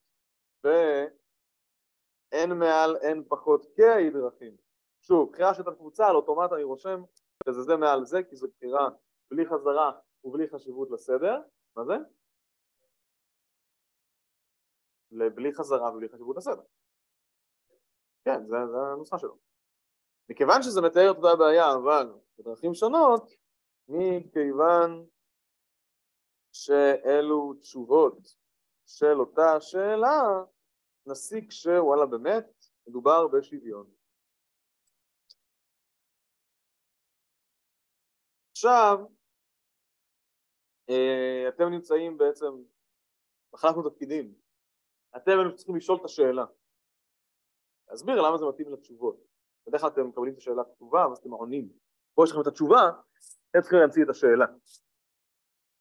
ב-n מעל n פחות k דרכים. שוב, בחירה של הקבוצה על אוטומט אני רושם שזה זה מעל זה, כי זו בחירה בלי חזרה ובלי חשיבות לסדר. מה זה? לבלי חזרה ובלי חשיבות לסדר. כן, זה, זה הנוסחה שלו. מכיוון שזה מתאר את אותה הבעיה, אבל בדרכים שונות, מכיוון שאלו תשובות של אותה שאלה, נסיק שוואלה באמת, מדובר בשוויון. עכשיו, אה, אתם נמצאים בעצם, החלפנו תפקידים, אתם היינו צריכים לשאול את השאלה. להסביר למה זה מתאים לתשובות. בדרך כלל אתם מקבלים את השאלה כתובה, ואז אתם עונים. פה יש לכם את התשובה, אתם צריכים להמציא את השאלה.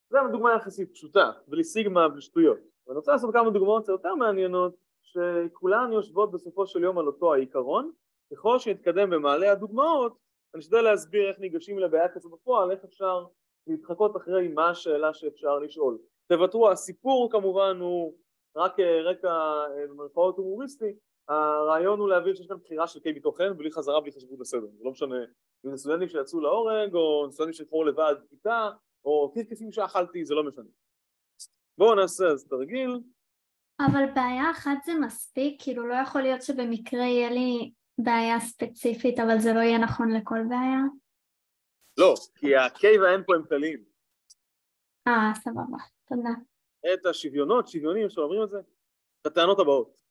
זו דוגמה יחסית פשוטה, בלי סיגמה ובלי שטויות. ואני רוצה לעשות כמה דוגמאות יותר מעניינות, שכולן יושבות בסופו של יום על אותו העיקרון. ככל שנתקדם במעלה הדוגמאות, אני אשתדל להסביר איך ניגשים לבעיה כזו בפועל, איך אפשר להתחקות אחרי מה השאלה שאפשר לשאול. תוותרו, הסיפור כמובן הוא רק אה, רקע אה, במרכאות הומוריסטי, הרעיון הוא להבין שיש כאן בחירה של קיי מתוך n בלי חזרה בלי חשיבות לסדר, זה לא משנה אם זה סטודנטים שיצאו להורג או סטודנטים שיבחרו לבד כיתה או קירקסים שאכלתי, זה לא משנה. בואו נעשה אז תרגיל. אבל בעיה אחת זה מספיק, כאילו לא יכול להיות שבמקרה יהיה לי בעיה ספציפית אבל זה לא יהיה נכון לכל בעיה? לא, כי ה-K וה-N פה הם כלליים. אה, סבבה, תודה. את השוויונות, שוויונים, אפשר אומרים את זה? את הטענות הבאות.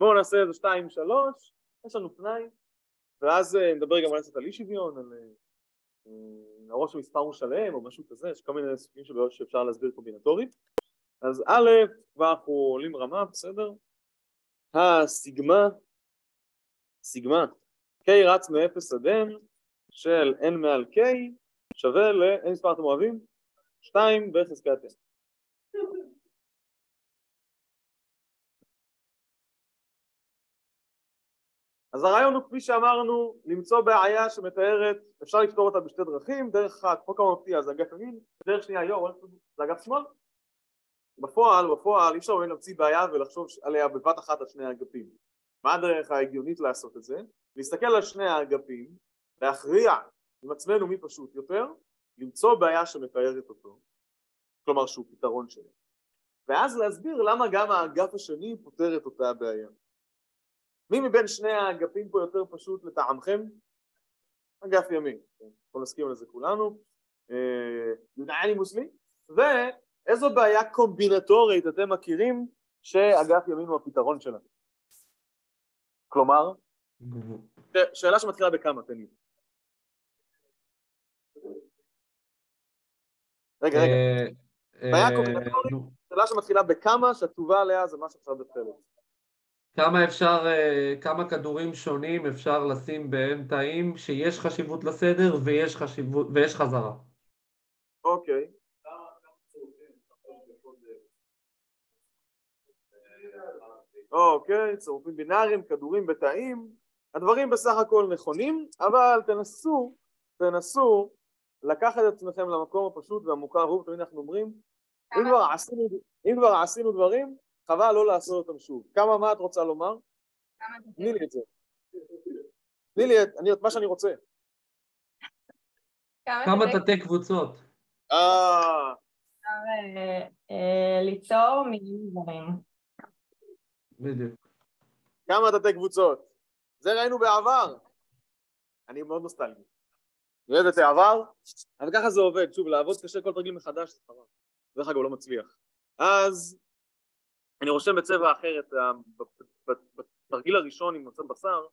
בואו נעשה איזה שתיים, שלוש, יש לנו תנאי, ואז אה, נדבר גם על קצת על אי שוויון, על אה, הראש של מספר הוא שלם או משהו כזה, יש כל מיני סוגים של שאפשר להסביר קומבינטורית. אז א', כבר אנחנו עולים רמה, בסדר? הסיגמה, סיגמה, K רץ מ-0 עד N של N מעל K שווה ל... אין מספר אתם אוהבים? 2 בחזקת N. אז הרעיון הוא כפי שאמרנו למצוא בעיה שמתארת, אפשר לפתור אותה בשתי דרכים, דרך אחת חוק המפתיע זה אגף ימין, דרך שנייה יו, זה אגף שמאל. בפועל, בפועל אי אפשר באמת להמציא בעיה ולחשוב עליה בבת אחת על שני האגפים. מה הדרך ההגיונית לעשות את זה? להסתכל על שני האגפים, להכריע עם עצמנו מי פשוט יותר, למצוא בעיה שמתארת אותו, כלומר שהוא פתרון שלו. ואז להסביר למה גם האגף השני פותר את אותה הבעיה מי מבין שני האגפים פה יותר פשוט לטעמכם? אגף ימין, אנחנו נסכים על זה כולנו, יונאי מוסלי, ואיזו בעיה קומבינטורית אתם מכירים שאגף ימין הוא הפתרון שלה? כלומר? שאלה שמתחילה בכמה, תן לי. רגע, רגע. אה, בעיה אה, קומבינטורית, שאלה שמתחילה בכמה, שהתשובה עליה זה מה שעכשיו בתחילת. כמה אפשר, אה, כמה כדורים שונים אפשר לשים תאים שיש חשיבות לסדר ויש חשיבות, ויש חזרה. אוקיי. אוקיי, צירופים בינאריים, כדורים בתאים, הדברים בסך הכל נכונים, אבל תנסו, תנסו לקחת את עצמכם למקום הפשוט והמוכר, הוא תמיד אנחנו אומרים, אם כבר עשינו, אם כבר עשינו דברים, חבל לא לעשות אותם שוב. כמה, מה את רוצה לומר? תני לי את זה. תני לי את מה שאני רוצה. כמה תתי קבוצות. אה... אה ליצור מילים דברים. בדיוק. כמה תתי קבוצות. זה ראינו בעבר. אני מאוד נוסטלגי. אני אוהב את העבר, אבל ככה זה עובד. שוב, לעבוד קשה כל תרגיל מחדש זה חבל. דרך אגב לא מצליח. אז אני רושם בצבע אחר את ה... בתרגיל הראשון עם מצב בשר,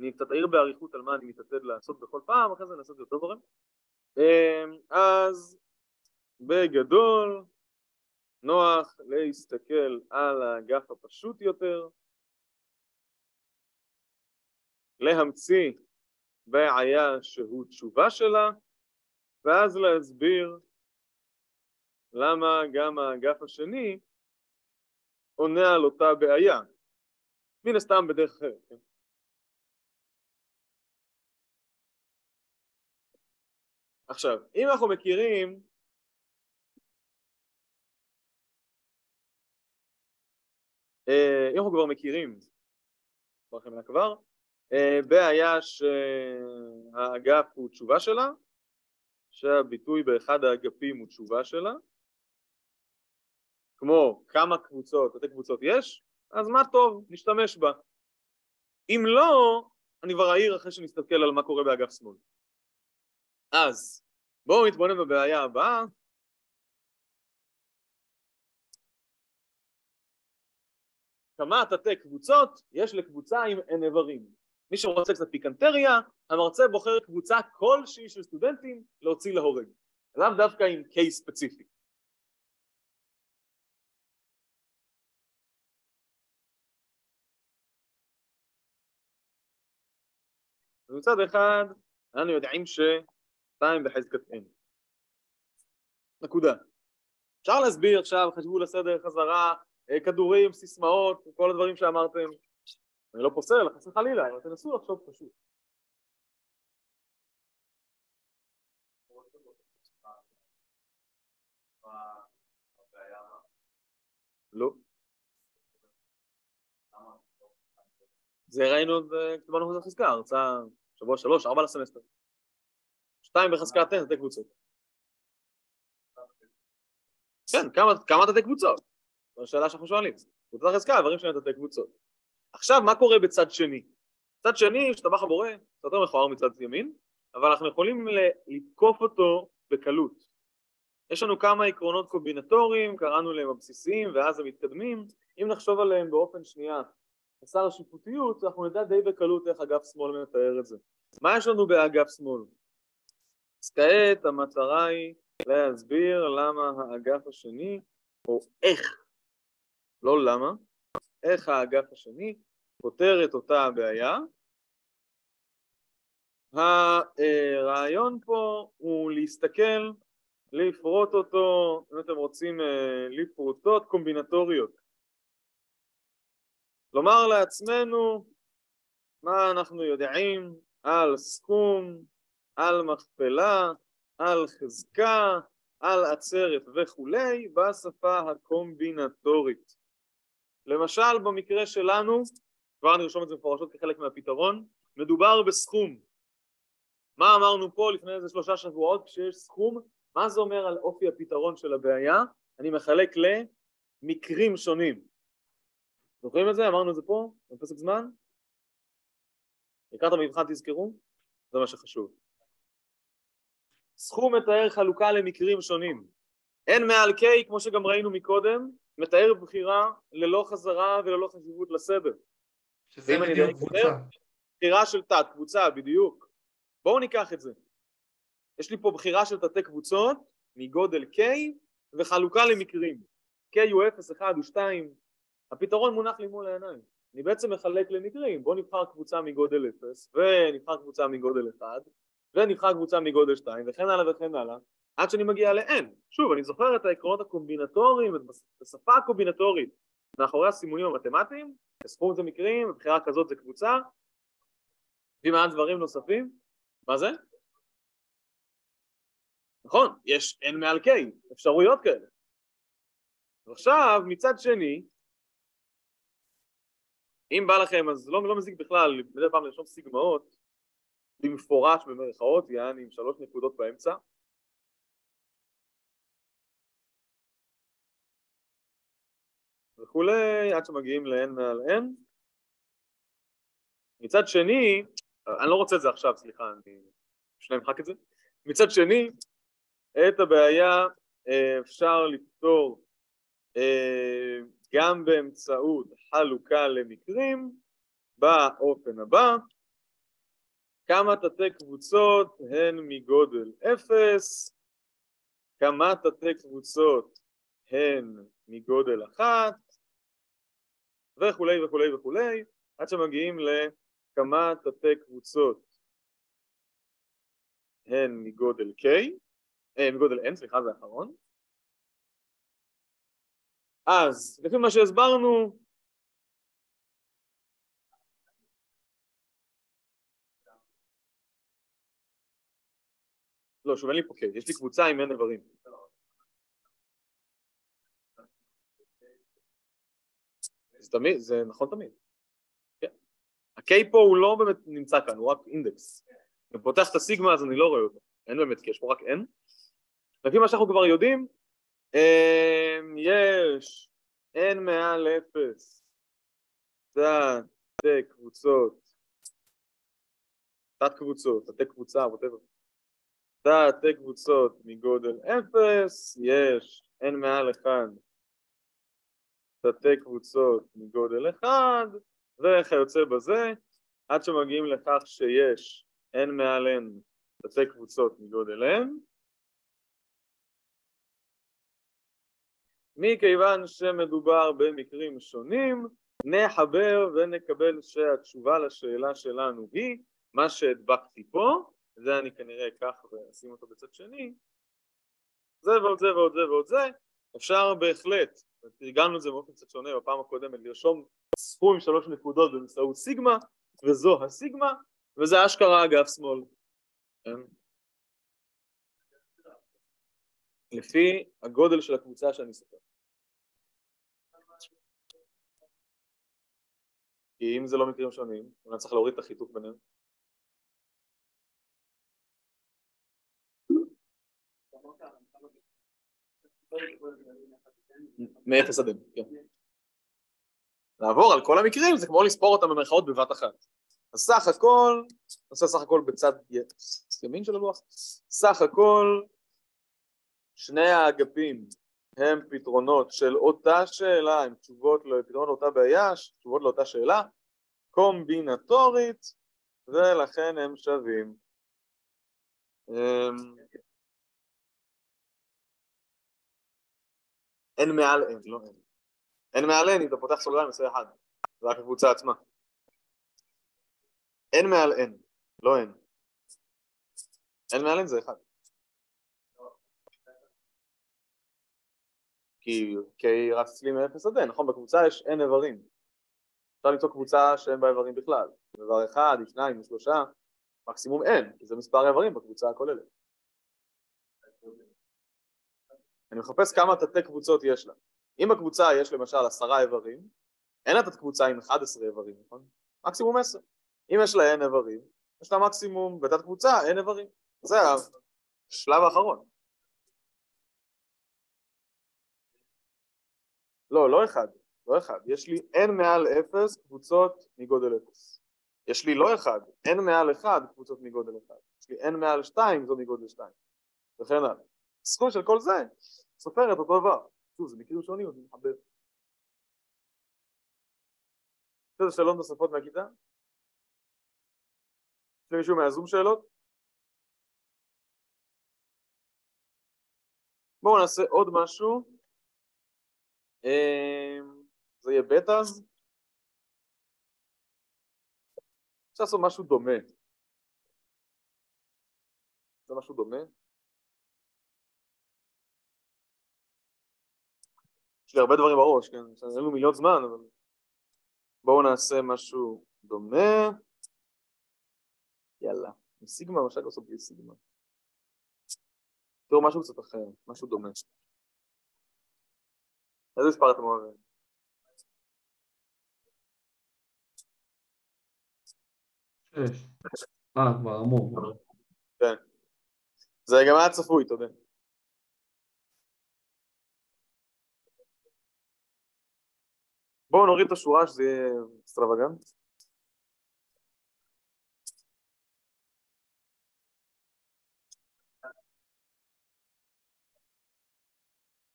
אני קצת אעיר באריכות על מה אני מתעתד לעשות בכל פעם, אחרי זה נעשה את זה יותר דברים. אמ, אז בגדול, נוח להסתכל על האגף הפשוט יותר, להמציא בעיה שהוא תשובה שלה, ואז להסביר למה גם האגף השני עונה על אותה בעיה. מן הסתם בדרך אחרת, כן? עכשיו, אם אנחנו מכירים אה, אם אנחנו כבר מכירים, כבר, אה, בעיה שהאגף הוא תשובה שלה, שהביטוי באחד האגפים הוא תשובה שלה, כמו כמה קבוצות, איזה קבוצות יש, אז מה טוב, נשתמש בה. אם לא, אני כבר אעיר אחרי שנסתכל על מה קורה באגף שמאל. אז בואו נתבונן בבעיה הבאה. כמה תתי קבוצות יש לקבוצה עם n איברים. מי שרוצה קצת פיקנטריה, המרצה בוחר קבוצה כלשהי של סטודנטים להוציא להורג. לאו דווקא עם קייס ספציפי. מצד אחד, אנחנו יודעים ש-2 בחזקת n. נקודה. אפשר להסביר עכשיו, חשבו לסדר, חזרה, אה, כדורים, סיסמאות, כל הדברים שאמרתם. אני לא פוסל, חס וחלילה, אבל תנסו לחשוב פשוט. לא. זה ראינו כשדיברנו בחזקה, הרצאה שבוע שלוש, ארבע לסמסטר. שתיים בחזקת תן, תתי קבוצות. כן, כמה תתי קבוצות? זו השאלה שאנחנו שואלים. קבוצת החזקה, דברים שלהם תתי קבוצות. עכשיו, מה קורה בצד שני? צד שני, השתבח הבורא, קצת יותר מכוער מצד ימין, אבל אנחנו יכולים לתקוף אותו בקלות. יש לנו כמה עקרונות קומבינטוריים, קראנו להם הבסיסיים ואז המתקדמים, אם נחשוב עליהם באופן שנייה חסר השיפוטיות, אנחנו נדע די בקלות איך אגף שמאל מתאר את זה. מה יש לנו באגף שמאל? אז כעת המטרה היא להסביר למה האגף השני, או איך, לא למה, איך האגף השני פותר את אותה הבעיה. הרעיון פה הוא להסתכל, לפרוט אותו, אם אתם רוצים אה, לפרוטות קומבינטוריות. לומר לעצמנו מה אנחנו יודעים על סכום, על מכפלה, על חזקה, על עצרת וכולי בשפה הקומבינטורית. למשל במקרה שלנו, כבר נרשום את זה מפורשות כחלק מהפתרון, מדובר בסכום. מה אמרנו פה לפני איזה שלושה שבועות כשיש סכום? מה זה אומר על אופי הפתרון של הבעיה? אני מחלק למקרים שונים. זוכרים את זה? אמרנו את זה פה? בפסק זמן? לקראת המבחן תזכרו? זה מה שחשוב. סכום מתאר חלוקה למקרים שונים. n מעל k, כמו שגם ראינו מקודם, מתאר בחירה ללא חזרה וללא חשיבות לסדר. שזה בדיוק קבוצה. בחירה של תת, קבוצה, בדיוק. בואו ניקח את זה. יש לי פה בחירה של תתי קבוצות מגודל K וחלוקה למקרים. K הוא 0, 1 ו-2. הפתרון מונח לי מול העיניים. אני בעצם מחלק למקרים. בואו נבחר קבוצה מגודל 0 ונבחר קבוצה מגודל 1 ונבחר קבוצה מגודל 2 וכן הלאה וכן הלאה עד שאני מגיע ל-N. שוב, אני זוכר את העקרונות הקומבינטוריים, את השפה הקומבינטורית מאחורי הסימונים המתמטיים, סכום זה מקרים, בבחירה כזאת זה קבוצה, ומעט דברים נוספים. מה זה? נכון, יש N מעל K, אפשרויות כאלה. ועכשיו, מצד שני, אם בא לכם, אז לא, לא מזיק בכלל, מדי פעם לרשום סיגמאות, במפורש במרכאות, יעני עם שלוש נקודות באמצע, וכולי, עד שמגיעים ל-n מעל n. מצד שני, אני לא רוצה את זה עכשיו, סליחה, אני שנייה אמחק את זה. מצד שני, את הבעיה אה, אפשר לפתור אה, גם באמצעות חלוקה למקרים באופן הבא, כמה תתי קבוצות הן מגודל 0, כמה תתי קבוצות הן מגודל 1, וכולי וכולי וכולי, עד שמגיעים לכמה תתי קבוצות הן מגודל K, אה, מגודל N, סליחה, זה האחרון. אז, לפי מה שהסברנו, לא, שוב, אין לי פה K, יש לי קבוצה עם N איברים. זה תמיד, זה נכון תמיד. כן. ה-K פה הוא לא באמת נמצא כאן, הוא רק אינדקס. אני פותח את הסיגמה אז אני לא רואה אותו, אין באמת K, יש פה רק N. לפי מה שאנחנו כבר יודעים, יש N מעל 0, תת קבוצות, תת קבוצות, תתי קבוצה, whatever. תתי קבוצות מגודל 0, יש N מעל 1 תתי קבוצות מגודל 1 וכיוצא בזה? עד שמגיעים לכך שיש N מעל N תתי קבוצות מגודל N מכיוון שמדובר במקרים שונים נחבר ונקבל שהתשובה לשאלה שלנו היא מה שהדבקתי פה זה אני כנראה אקח ואשים אותו בצד שני זה ועוד זה ועוד זה ועוד זה אפשר בהחלט, תרגלנו את זה באופן קצת שונה בפעם הקודמת, לרשום סכום שלוש נקודות באמצעות סיגמה וזו הסיגמה וזה אשכרה אגף שמאל כן? לפי הגודל של הקבוצה שאני סופר כי אם זה לא מקרים שונים, אני צריך להוריד את החיתוך ביניהם מ-0 עד n, כן. לעבור על כל המקרים זה כמו לספור אותם במרכאות בבת אחת. אז סך הכל, נעשה סך הכל בצד ימין של הלוח, סך הכל שני האגפים הם פתרונות של אותה שאלה, הם תשובות לפתרון לאותה בעיה, תשובות לאותה שאלה, קומבינטורית, ולכן הם שווים. אמ, אין מעל אין, לא אין. אין מעל אין אם אתה פותח סוגריים עושה אחד, זה רק הקבוצה עצמה. אין מעל אין, לא אין. אין מעל אין זה אחד. כי, כי רץ אצלי מ-0 עד n, נכון? בקבוצה יש n איברים. אפשר למצוא קבוצה שאין בה איברים בכלל. איבר אחד, שניים, שלושה, מקסימום n, כי זה מספר איברים בקבוצה הכוללת. אני מחפש כמה תתי קבוצות יש לה. אם הקבוצה יש למשל עשרה איברים, אין לה תת קבוצה עם 11 איברים, נכון? מקסימום 10. אם יש לה n איברים, יש לה מקסימום בתת קבוצה n איברים. זה השלב האחרון. לא, לא אחד, לא אחד. יש לי n מעל 0 קבוצות מגודל 0. יש לי לא אחד, n מעל 1 קבוצות מגודל 1. יש לי n מעל 2 זו מגודל 2. וכן הלאה. הסכום של כל זה סופר את אותו דבר. שוב, זה מקרים שונים, אני מחבר. יש איזה שאלות נוספות מהכיתה? יש למישהו מהזום שאלות? בואו נעשה עוד משהו. אמ, זה יהיה בטא אז. אפשר לעשות משהו דומה. זה משהו דומה. יש לי הרבה דברים בראש, כן? אין לנו מיליון זמן, אבל... בואו נעשה משהו דומה. יאללה. סיגמה, אפשר לעשות בלי סיגמה. תראו משהו קצת אחר, משהו דומה. איזה מספר אתם אוהבים? שש. אה, כבר אמור. כן. זה גם היה צפוי, יודע. בואו נוריד את השורה שזה יהיה אקסטרווגנט.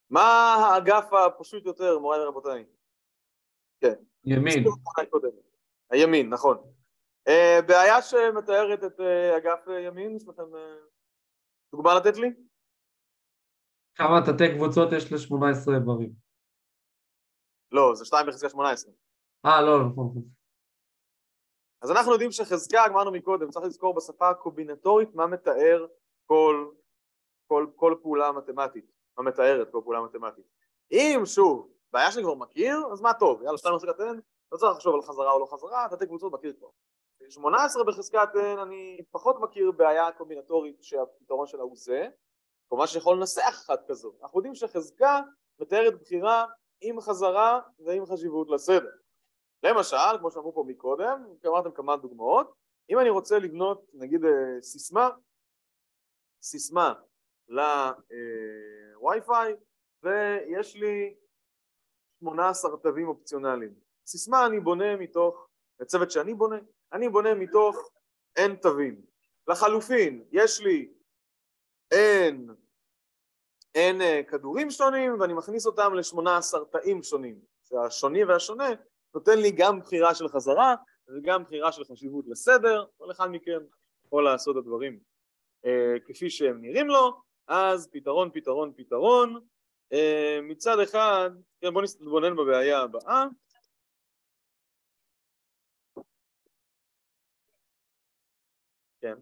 מה האגף הפשוט יותר, מוריי ורבותיי? כן. ימין. הימין, נכון. אה, בעיה שמתארת את אה, אגף אה, ימין, יש לכם דוגמה לתת לי? כמה תתי קבוצות יש ל-18 איברים? לא, זה 2 בחזקה 18. אה, לא, נכון. נכון. אז אנחנו יודעים שחזקה, אמרנו מקודם, צריך לזכור בשפה הקומבינטורית מה מתאר כל, כל, כל פעולה מתמטית, מה מתארת כל פעולה מתמטית. אם שוב, בעיה שאני כבר מכיר, אז מה טוב, יאללה, 2 בחזקת n, לא צריך לחשוב על חזרה או לא חזרה, תתי קבוצות מכיר כבר. 18 בחזקת n אני פחות מכיר בעיה קומבינטורית שהפתרון שלה הוא זה, כמובן שיכול לנסח אחת כזו. אנחנו יודעים שחזקה מתארת בחירה עם חזרה ועם חשיבות לסדר. למשל, כמו שאמרו פה מקודם, אמרתם כמה דוגמאות, אם אני רוצה לבנות נגיד אה, סיסמה, סיסמה לווי-פיי ויש לי 18 תווים אופציונליים. סיסמה אני בונה מתוך, הצוות שאני בונה, אני בונה מתוך n תווים. לחלופין, יש לי n, n אה, כדורים שונים ואני מכניס אותם ל-18 תאים שונים. שהשוני והשונה נותן לי גם בחירה של חזרה וגם בחירה של חשיבות לסדר, כל אחד מכם יכול לעשות את הדברים אה, כפי שהם נראים לו, אז פתרון, פתרון, פתרון. אה, מצד אחד, כן, בואו נתבונן בבעיה הבאה. כן.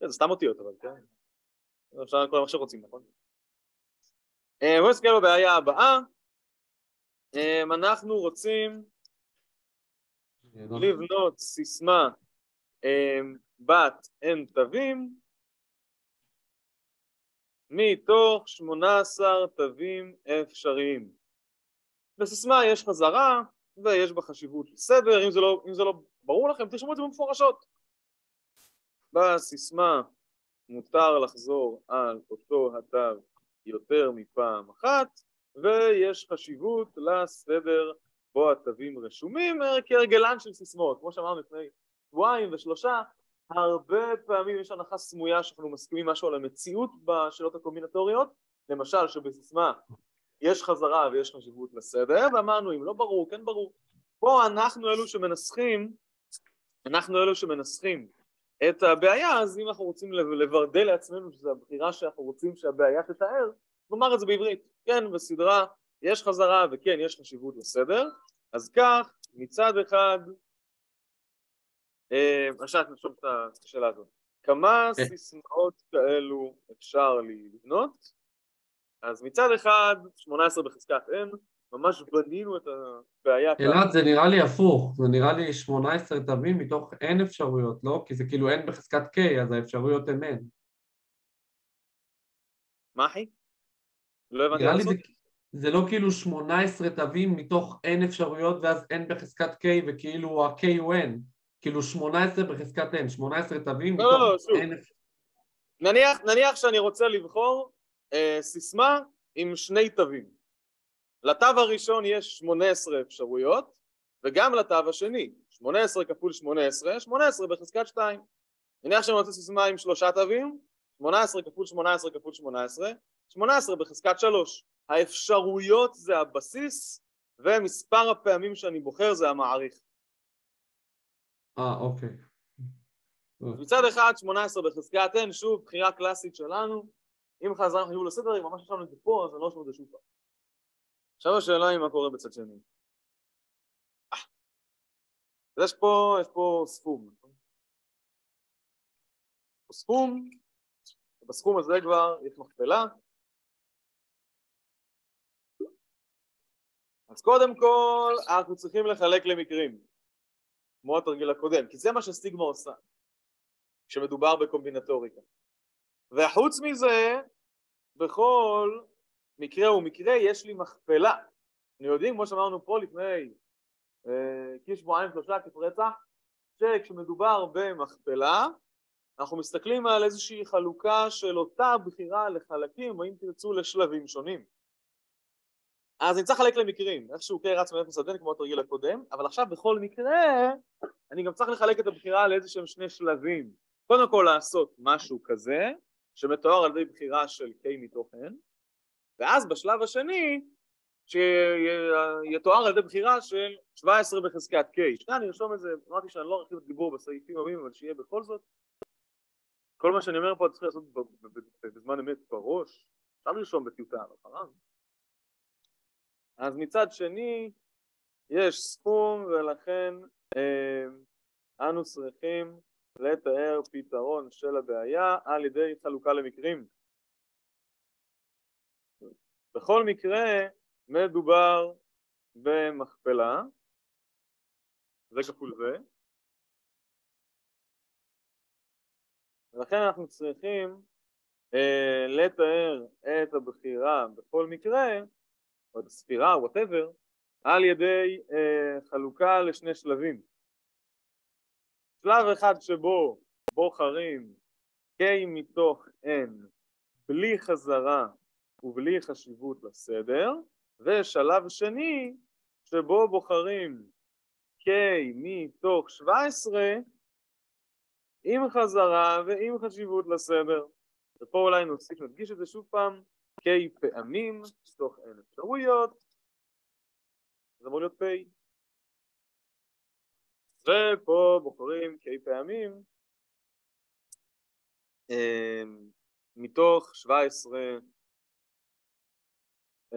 כן, זה סתם אותיות אבל, כן. אפשר לקרוא מה שרוצים, נכון? אה, בואו נסתכל בבעיה הבאה. אה, אנחנו רוצים לבנות סיסמה בת n תווים מתוך 18 תווים אפשריים. בסיסמה יש חזרה ויש בה חשיבות לסדר, אם זה לא, אם זה לא ברור לכם תרשמו את זה במפורשות. בסיסמה מותר לחזור על אותו התו יותר מפעם אחת ויש חשיבות לסדר בו התווים רשומים כהרגלן של סיסמאות, כמו שאמרנו לפני שבועיים ושלושה הרבה פעמים יש הנחה סמויה שאנחנו מסכימים משהו על המציאות בשאלות הקומבינטוריות. למשל שבסיסמה יש חזרה ויש חשיבות לסדר ואמרנו אם לא ברור כן ברור. פה אנחנו אלו שמנסחים אנחנו אלו שמנסחים את הבעיה אז אם אנחנו רוצים לוודא לעצמנו שזו הבחירה שאנחנו רוצים שהבעיה תתאר נאמר את זה בעברית. כן בסדרה יש חזרה וכן יש חשיבות לסדר. אז כך מצד אחד עכשיו נשאל את השאלה הזאת. כמה סיסמאות כאלו אפשר לבנות? אז מצד אחד, 18 בחזקת n, ממש בנינו את הבעיה. אלעד, זה נראה לי הפוך, זה נראה לי 18 תווים מתוך n אפשרויות, לא? כי זה כאילו n בחזקת k, אז האפשרויות הן n. מה אחי? לא הבנתי נראה לי זה, זה לא כאילו 18 תווים מתוך n אפשרויות ואז n בחזקת k וכאילו ה-k הוא n. כאילו 18 בחזקת n, 18 תווים. לא, לא, שוב. נניח, נניח שאני רוצה לבחור אה, סיסמה עם שני תווים. לתו הראשון יש 18 אפשרויות, וגם לתו השני. 18 כפול 18, 18 בחזקת 2. נניח שאני רוצה סיסמה עם שלושה תווים, 18 כפול 18 כפול 18, 18 בחזקת 3. האפשרויות זה הבסיס, ומספר הפעמים שאני בוחר זה המעריך. אה, אוקיי. מצד אחד 18 בחזקת n, שוב, בחירה קלאסית שלנו. אם חזרנו חיוב לסדר, אם ממש יש לנו את זה פה, אז אני לא אשמור את זה שוב פעם. עכשיו השאלה היא מה קורה בצד שני. אז יש פה, יש פה סכום. נכון? סכום, בסכום הזה כבר יש מכפלה. אז קודם כל אנחנו צריכים לחלק למקרים. כמו התרגיל הקודם, כי זה מה שסטיגמה עושה כשמדובר בקומבינטוריקה. וחוץ מזה, בכל מקרה ומקרה יש לי מכפלה. אנחנו יודעים, כמו שאמרנו פה לפני אה, כשבועיים שלושה כפרצח, שכשמדובר במכפלה, אנחנו מסתכלים על איזושהי חלוקה של אותה בחירה לחלקים, או אם תרצו לשלבים שונים. אז אני צריך לחלק למקרים, איכשהו K רץ עד N כמו התרגיל הקודם, אבל עכשיו בכל מקרה אני גם צריך לחלק את הבחירה לאיזה שהם שני שלבים. קודם כל לעשות משהו כזה, שמתואר על ידי בחירה של K מתוך N, ואז בשלב השני, שיתואר על ידי בחירה של 17 בחזקת K. שנייה, אני ארשום את זה, אמרתי שאני לא ארחיב את דיבור בסעיפים הבאים, אבל שיהיה בכל זאת. כל מה שאני אומר פה צריך לעשות בזמן אמת בראש, אפשר לרשום בטיוטה, אבל חרם. אז מצד שני, יש סכום ולכן אה, אנו צריכים לתאר פתרון של הבעיה על ידי חלוקה למקרים. בכל מקרה מדובר במכפלה, זה כפול זה, ולכן אנחנו צריכים אה, לתאר את הבחירה בכל מקרה, או את הספירה, וואטאבר, על ידי אה, חלוקה לשני שלבים. שלב אחד שבו בוחרים K מתוך N בלי חזרה ובלי חשיבות לסדר, ושלב שני שבו בוחרים K מתוך 17 עם חזרה ועם חשיבות לסדר. ופה אולי נוסיף, נדגיש את זה שוב פעם, K פעמים מתוך N אפשרויות, זה אמור להיות P. ופה בוחרים K פעמים אמ, מתוך 17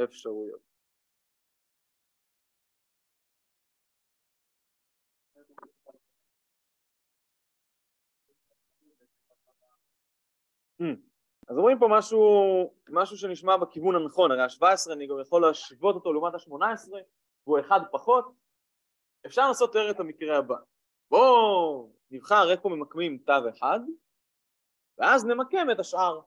אפשרויות. Hmm. אז רואים פה משהו, משהו שנשמע בכיוון הנכון, הרי ה-17 אני גם יכול להשוות אותו לעומת ה-18 והוא אחד פחות, אפשר לעשות תאר את המקרה הבא. בואו נבחר איפה ממקמים תו אחד, ואז נמקם את השאר.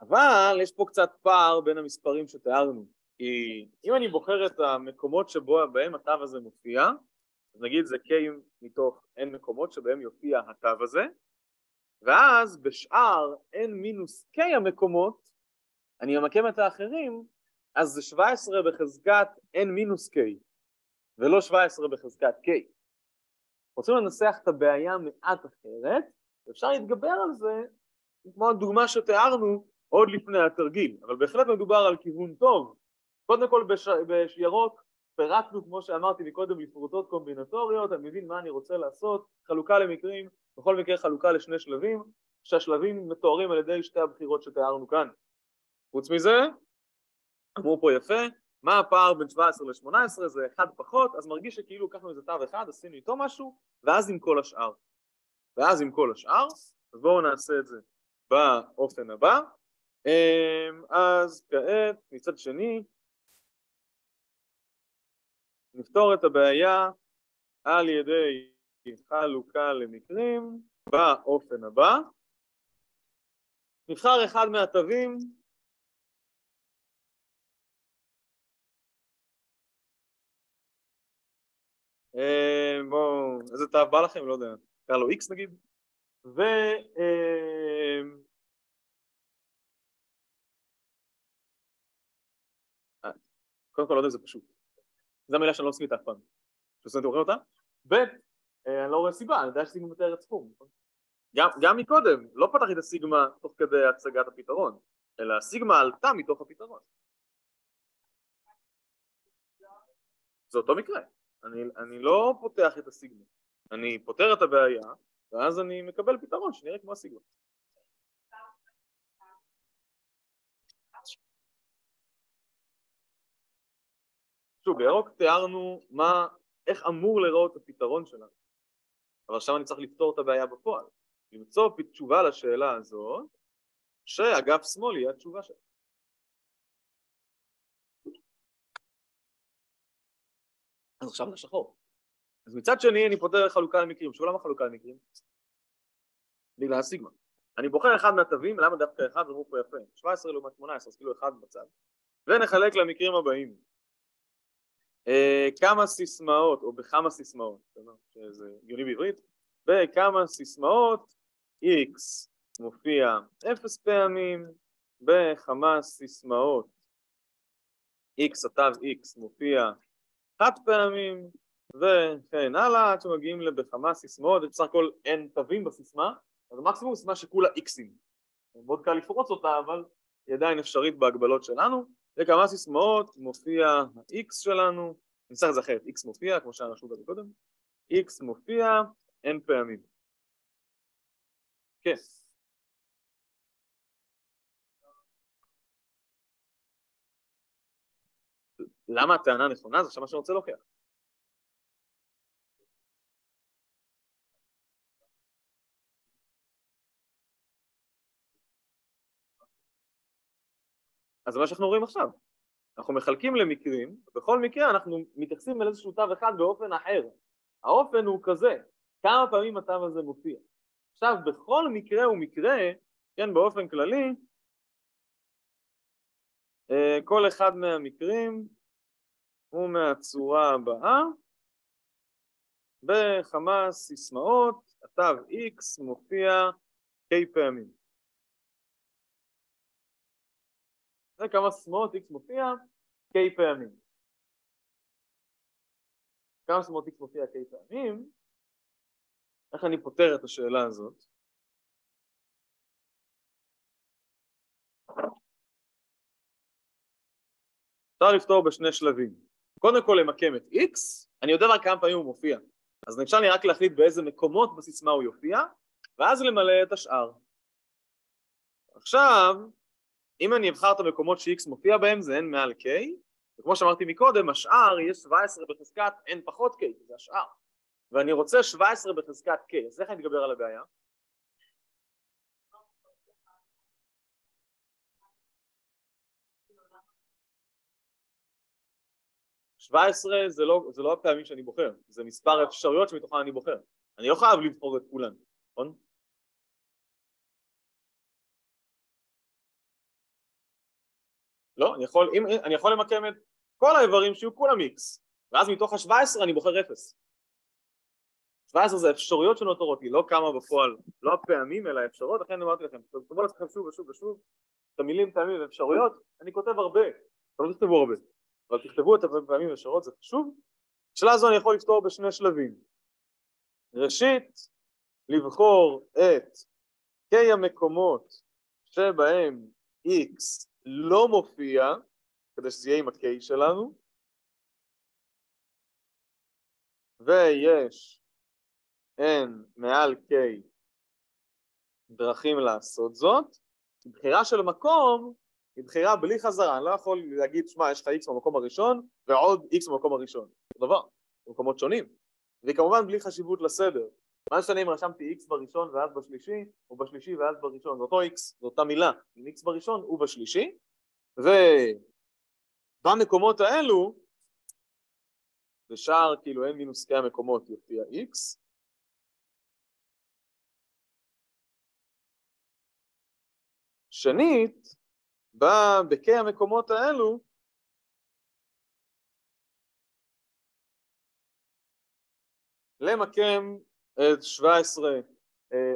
אבל יש פה קצת פער בין המספרים שתיארנו, כי אם אני בוחר את המקומות שבהם התו הזה מופיע, אז נגיד זה K מתוך N מקומות שבהם יופיע התו הזה, ואז בשאר N מינוס K המקומות, אני אמקם את האחרים, אז זה 17 בחזקת N מינוס K, ולא 17 בחזקת K. רוצים לנסח את הבעיה מעט אחרת, אפשר להתגבר על זה, כמו הדוגמה שתיארנו עוד לפני התרגיל, אבל בהחלט מדובר על כיוון טוב. קודם כל בש... בירוק פירקנו, כמו שאמרתי מקודם, לפרוטות קומבינטוריות, אני מבין מה אני רוצה לעשות, חלוקה למקרים, בכל מקרה חלוקה לשני שלבים, שהשלבים מתוארים על ידי שתי הבחירות שתיארנו כאן. חוץ מזה, אמרו פה יפה, מה הפער בין 17 ל-18? זה אחד פחות, אז מרגיש שכאילו לקחנו איזה תו אחד, עשינו איתו משהו, ואז עם כל השאר. ואז עם כל השאר, אז בואו נעשה את זה באופן הבא. אמ, אז כעת, מצד שני, נפתור את הבעיה על ידי חלוקה למקרים באופן הבא. נבחר אחד מהתווים אה, בואו, איזה תו בא לכם? לא יודע, קרא לו X נגיד? ו... אה, קודם כל לא יודע אם זה פשוט. זו המילה שאני לא מסכים איתה אף פעם. שאתם רואים אותה? ב', אני לא רואה סיבה, אני יודע שסיגמה מתארת סכום. גם, גם מקודם, לא פתחתי את הסיגמה תוך כדי הצגת הפתרון, אלא הסיגמה עלתה מתוך הפתרון. זה אותו מקרה. אני, אני לא פותח את הסיגמה, אני פותר את הבעיה ואז אני מקבל פתרון שנראה כמו הסיגמה. שוב, בירוק תיארנו מה, איך אמור לראות הפתרון שלנו, אבל עכשיו אני צריך לפתור את הבעיה בפועל, למצוא תשובה לשאלה הזאת, שאגף שמאל יהיה התשובה שלה. אז עכשיו זה שחור. אז מצד שני אני פותר חלוקה למקרים. שוב למה חלוקה למקרים? בגלל הסיגמה. אני בוחר אחד מהתווים, למה דווקא אחד? אמרו פה יפה. 17 לעומת 18, אז כאילו אחד בצד. ונחלק למקרים הבאים. אה, כמה סיסמאות, או בכמה סיסמאות, שזה הגיוני בעברית, בכמה סיסמאות x מופיע 0 פעמים, בכמה סיסמאות x, התו x מופיע חד פעמים וכן הלאה עד שמגיעים לבכמה סיסמאות, בסך הכל אין תווים בסיסמה, אז המקסימום סיסמה שכולה איקסים. מאוד קל לפרוץ אותה אבל היא עדיין אפשרית בהגבלות שלנו, וכמה סיסמאות מופיע ה-x שלנו, ננסח את זה אחרת, x מופיע, כמו שהיה רשום גם קודם, x מופיע n פעמים. כן. למה הטענה נכונה? זה עכשיו מה שאני רוצה להוכיח. אז זה מה שאנחנו רואים עכשיו. אנחנו מחלקים למקרים, בכל מקרה אנחנו מתייחסים אל איזשהו תו אחד באופן אחר. האופן הוא כזה, כמה פעמים התו הזה מופיע. עכשיו, בכל מקרה ומקרה, כן, באופן כללי, אה, כל אחד מהמקרים הוא מהצורה הבאה, בכמה סיסמאות התו X מופיע K פעמים. וכמה סיסמאות X מופיע K פעמים. כמה סיסמאות X מופיע K פעמים, איך אני פותר את השאלה הזאת? אפשר לפתור בשני שלבים. קודם כל למקם את x, אני יודע רק כמה פעמים הוא מופיע. אז נשאר לי רק להחליט באיזה מקומות בסיסמה הוא יופיע, ואז למלא את השאר. עכשיו, אם אני אבחר את המקומות ש-x מופיע בהם זה n מעל k, וכמו שאמרתי מקודם, השאר יהיה 17 בחזקת n פחות k, זה השאר. ואני רוצה 17 בחזקת k, אז איך אני אתגבר על הבעיה? שבע עשרה זה לא, זה לא הפעמים שאני בוחר, זה מספר אפשרויות שמתוכן אני בוחר. אני לא חייב לבחור את כולן, נכון? לא, אני יכול, אם, אני יכול למקם את כל האיברים שיהיו כולם x, ואז מתוך ה-17 אני בוחר 0. 17 זה אפשרויות שנותרות לי, לא כמה בפועל, לא הפעמים אלא האפשרויות, לכן אמרתי לכם, תכתבו לעצמכם שוב ושוב ושוב את המילים פעמים ואפשרויות, אני כותב הרבה, אבל לא תכתבו הרבה, אבל תכתבו את הפעמים ואפשרויות, זה חשוב. שאלה זו אני יכול לפתור בשני שלבים. ראשית, לבחור את K המקומות שבהם X לא מופיע, כדי שזה יהיה עם ה-K שלנו, ויש N מעל K דרכים לעשות זאת. בחירה של מקום היא בחירה בלי חזרה, אני לא יכול להגיד, שמע, יש לך X במקום הראשון ועוד X במקום הראשון. זה דבר, במקומות שונים. וכמובן בלי חשיבות לסדר. מה משנה אם רשמתי X בראשון ואז בשלישי, או בשלישי ואז בראשון, זה אותו X, זו אותה מילה, עם X בראשון ובשלישי, ובמקומות האלו, בשאר כאילו n מינוס K המקומות יופיע X, שנית, ב-K המקומות האלו למקם את 17,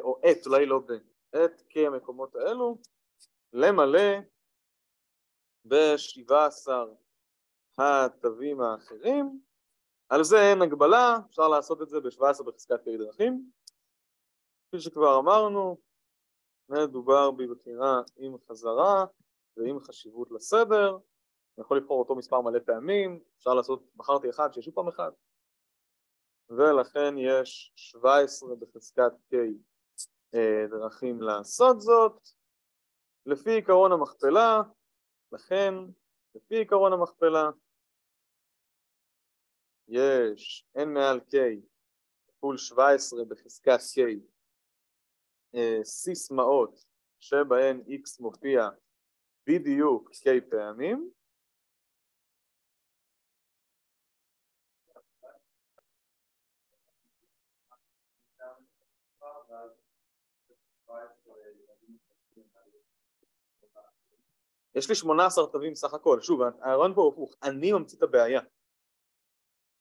או את, אולי לא ב, את K המקומות האלו, למלא ב-17 התווים האחרים. על זה אין הגבלה, אפשר לעשות את זה ב-17 בחזקת K דרכים. כפי שכבר אמרנו, מדובר בבחירה עם חזרה ועם חשיבות לסדר. אני יכול לבחור אותו מספר מלא פעמים, אפשר לעשות, בחרתי אחד שיש פעם אחד. ולכן יש 17 בחזקת K דרכים לעשות זאת. לפי עיקרון המכפלה, לכן, לפי עיקרון המכפלה, יש n מעל k כפול 17 בחזקת k סיסמאות שבהן x מופיע בדיוק k פעמים יש לי 18 תווים סך הכל, שוב, הרעיון פה הוא הפוך, אני ממציא את הבעיה.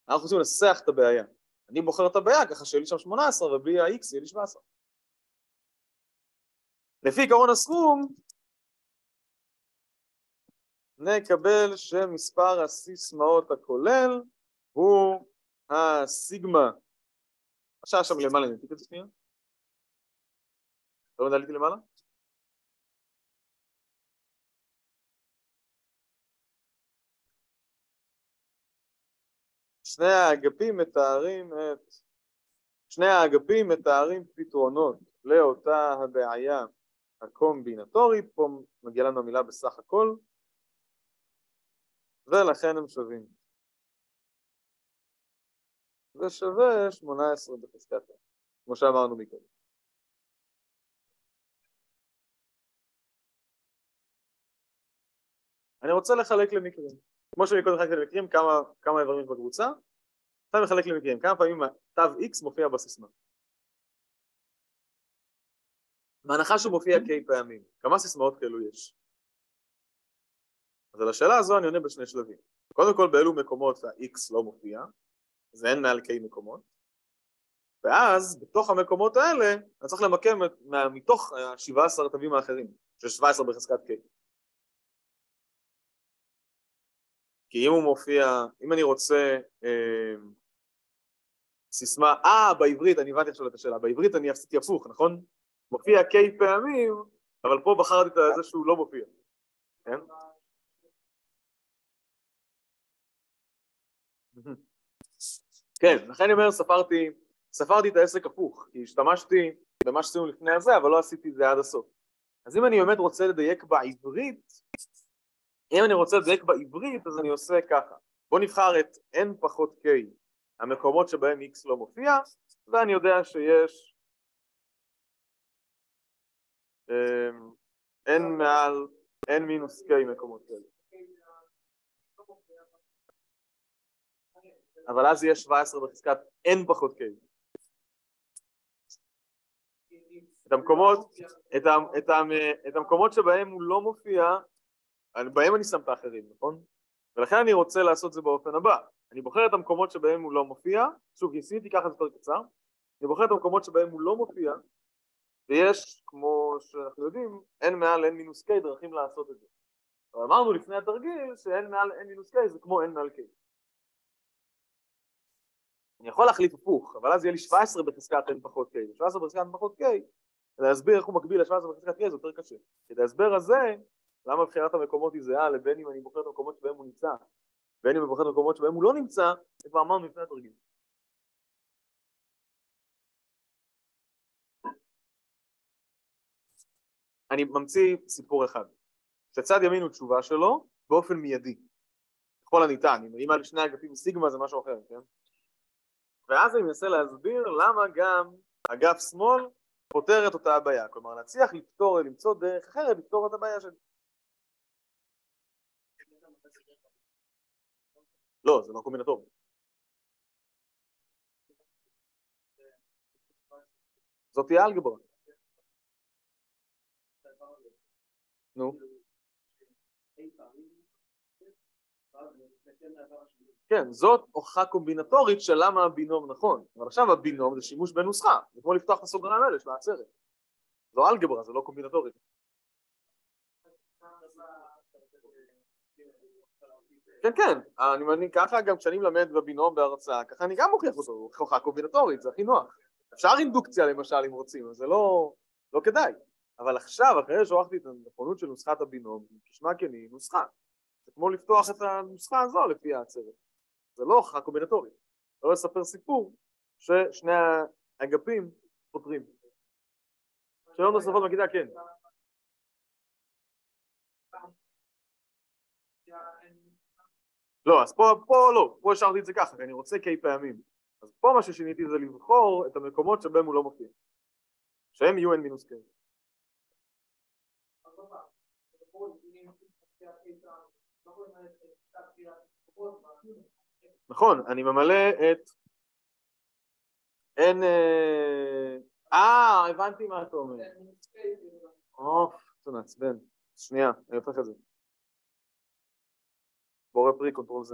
אנחנו רוצים לנסח את הבעיה. אני בוחר את הבעיה ככה שיהיה לי שם 18 ובלי ה-x יהיה לי 17. לפי עקרון הסכום, נקבל שמספר הסיסמאות הכולל הוא הסיגמה. עכשיו שם למעלה נתיק את זה שנייה. לא מדליתי למעלה? שני האגפים מתארים את... שני האגפים מתארים פתרונות לאותה הבעיה הקומבינטורית, פה מגיעה לנו המילה בסך הכל, ולכן הם שווים. זה שווה 18 בחזקת, כמו שאמרנו מקודם. אני רוצה לחלק למקרים. כמו שמקודם חלקתי למקרים, כמה, כמה איברים בקבוצה, עכשיו מחלק למקרים. כמה פעמים תו X מופיע בסיסמה? בהנחה שהוא מופיע K פעמים, כמה סיסמאות כאלו יש? אז על השאלה הזו אני עונה בשני שלבים. קודם כל באילו מקומות ה-X לא מופיע, זה אין מעל K מקומות, ואז בתוך המקומות האלה אני צריך למקם מתוך ה-17 התווים האחרים, של 17 בחזקת K. כי אם הוא מופיע, אם אני רוצה אה, סיסמה, אה, בעברית, אני הבנתי עכשיו את השאלה, בעברית אני עשיתי הפוך, נכון? מופיע K פעמים, אבל פה בחרתי את זה שהוא לא מופיע, כן? כן, לכן אני אומר, ספרתי, ספרתי את העסק הפוך, כי השתמשתי במה שעשינו לפני הזה, אבל לא עשיתי את זה עד הסוף. אז אם אני באמת רוצה לדייק בעברית, אם אני רוצה לדייק בעברית, אז אני עושה ככה. בואו נבחר את n פחות k, המקומות שבהם x לא מופיע, ואני יודע שיש n מעל n מינוס k מקומות כאלה. אבל אז יהיה 17 בחזקת n פחות k. את המקומות, את, ה, את, ה, את המקומות שבהם הוא לא מופיע, בהם אני שם את האחרים, נכון? ולכן אני רוצה לעשות זה באופן הבא. אני בוחר את המקומות שבהם הוא לא מופיע, שוב, ניסיתי ככה יותר קצר, אני בוחר את המקומות שבהם הוא לא מופיע, ויש, כמו שאנחנו יודעים, n מעל n מינוס k דרכים לעשות את זה. אבל אמרנו לפני התרגיל ש-n מעל n מינוס k זה כמו n מעל k. אני יכול להחליף הפוך, אבל אז יהיה לי 17 בחזקת n פחות k, 17 בחזקת n פחות k, להסביר איך הוא מקביל ל-17 בחזקת k זה יותר קשה. את ההסבר הזה, למה בחירת המקומות היא זהה לבין אם אני בוחר את המקומות שבהם הוא נמצא, אני בוחר את המקומות שבהם הוא לא נמצא, זה כבר אמרנו לפני התרגיל. אני ממציא סיפור אחד, שצד ימין הוא תשובה שלו באופן מיידי, ככל הניתן, אם על שני אגפים סיגמה זה משהו אחר, כן? ואז אני מנסה להסביר למה גם אגף שמאל פותר את אותה הבעיה, כלומר נצליח לפתור, למצוא דרך אחרת לפתור את הבעיה שלי. לא, זה לא קומבינטורי. זאת תהיה אלגברה. נו. כן, זאת הוכחה קומבינטורית של למה הבינום נכון. אבל עכשיו הבינום זה שימוש בנוסחה, זה כמו לפתוח את הסוגריים האלה של העצרת. זו אלגברה, זה לא קומבינטורית. כן, כן, אני מאמין ככה גם כשאני מלמד בבינום בהרצאה, ככה אני גם מוכיח אותו, הוכחה קומבינטורית, זה הכי נוח. אפשר אינדוקציה למשל אם רוצים, אבל זה לא, לא כדאי. אבל עכשיו, אחרי שהוכחתי את הנכונות של נוסחת הבינום, כשמה כן היא נוסחה. זה כמו לפתוח את הנוסחה הזו לפי העצרת. זה לא הוכחה קומבינטורית. לא לספר סיפור ששני האגפים פותרים. שאלות נוספות בכיתה, כן. לא, אז פה, פה לא, פה השארתי את זה ככה, כי אני רוצה K פעמים. אז פה מה ששיניתי זה לבחור את המקומות שבהם הוא לא מופיע. שהם יהיו n מינוס K. נכון, אני ממלא את n... אה, הבנתי מה אתה אומר. אוף, זה מעצבן. שנייה, אני הופך את זה. בורא פרי, control Z.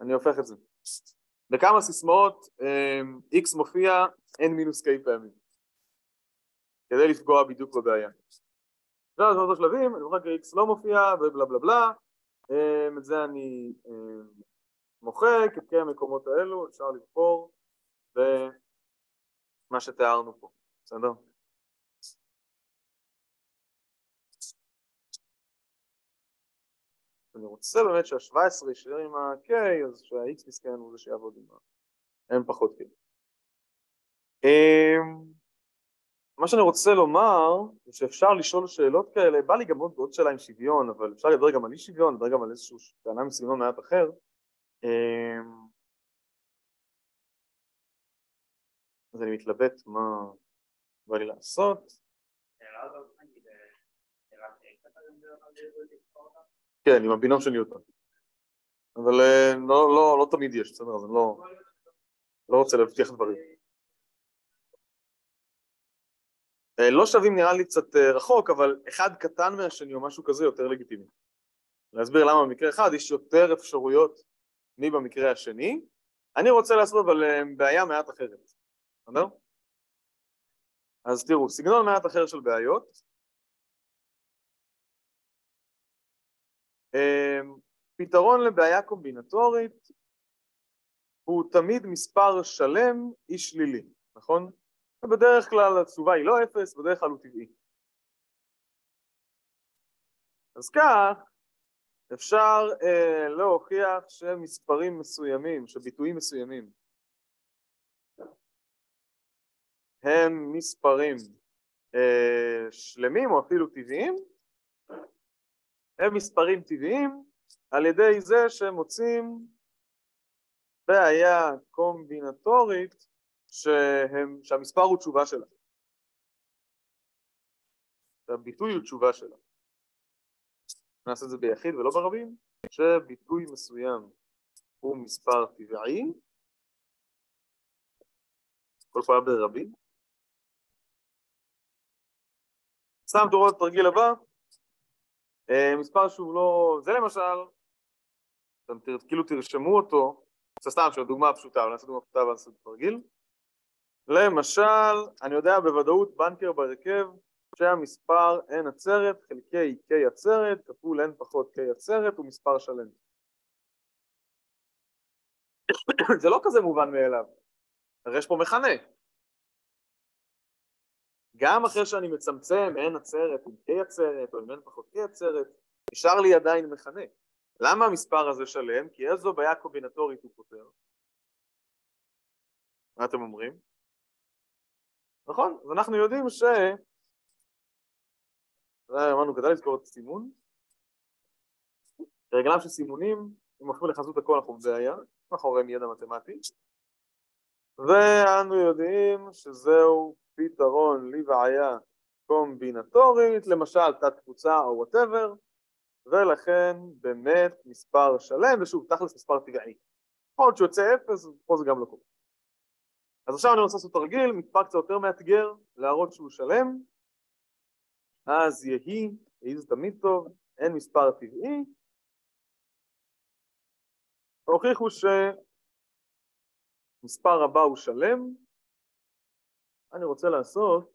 אני הופך את זה. בכמה סיסמאות X מופיע n מינוס K פעמים. כדי לפגוע בדיוק בבעיה. זה עוד השלבים, אני מוכן X לא מופיע ובלה בלה בלה. את זה אני מוחק, את כל המקומות האלו, אפשר לבחור במה שתיארנו פה, בסדר? אני רוצה באמת שה-17 יישאר עם ה-K, אז שה-X מסכן הוא זה שיעבוד עם ה-M פחות K. אמ, מה שאני רוצה לומר זה שאפשר לשאול שאלות כאלה, בא לי גם עוד, עוד שאלה עם שוויון, אבל אפשר לדבר גם על אי שוויון, לדבר גם על איזושהי טענה מסגנון מעט אחר. אמ, אז אני מתלבט מה בא לי לעשות. כן, עם הבינום של ניוטון. אבל אה, לא, לא, לא תמיד יש, בסדר? אז אני לא, לא רוצה להבטיח דברים. אה, לא שווים נראה לי קצת אה, רחוק, אבל אחד קטן מהשני או משהו כזה יותר לגיטימי. להסביר למה במקרה אחד יש יותר אפשרויות מבמקרה השני. אני רוצה לעשות אבל בעיה מעט אחרת, בסדר? אז תראו, סגנון מעט אחר של בעיות. פתרון לבעיה קומבינטורית הוא תמיד מספר שלם אי שלילי, נכון? בדרך כלל התשובה היא לא אפס, בדרך כלל הוא טבעי. אז כך אפשר אה, להוכיח שמספרים מסוימים, שביטויים מסוימים הם מספרים אה, שלמים או אפילו טבעיים הם מספרים טבעיים על ידי זה שהם מוצאים בעיה קומבינטורית שהם, שהמספר הוא תשובה שלה. שהביטוי הוא תשובה שלה. נעשה את זה ביחיד ולא ברבים, שביטוי מסוים הוא מספר טבעי, כל פעם ברבים. סתם תורו את התרגיל הבא, מספר שוב לא... זה למשל, אתם כאילו תרשמו אותו, זה סתם של הדוגמה הפשוטה, אבל נעשה דוגמה פשוטה ונעשה את התרגיל. למשל, אני יודע בוודאות בנקר בהרכב שהמספר n עצרת חלקי k עצרת כפול n פחות k עצרת הוא מספר שלם. זה לא כזה מובן מאליו, הרי יש פה מכנה. גם אחרי שאני מצמצם n עצרת עם k עצרת או עם n פחות k עצרת, נשאר לי עדיין מכנה. למה המספר הזה שלם? כי איזו בעיה קומבינטורית הוא פותר? מה אתם אומרים? נכון, אז אנחנו יודעים ש... אמרנו, כדאי לזכור את הסימון. רגלם של סימונים, אם הופכים לחזות הכל אנחנו בבעיה, מאחוריהם ידע מתמטי. ואנו יודעים שזהו פתרון לבעיה קומבינטורית, למשל תת קבוצה או וואטאבר, ולכן באמת מספר שלם, ושוב, תכלס מספר טבעי. יכול להיות שהוא יוצא אפס, פה זה גם לא קורה. אז עכשיו אני רוצה לעשות תרגיל, מספר קצת יותר מאתגר, להראות שהוא שלם, אז יהי, יהי זה תמיד טוב, אין מספר טבעי, הוכיחו שמספר הבא הוא שלם, אני רוצה לעשות,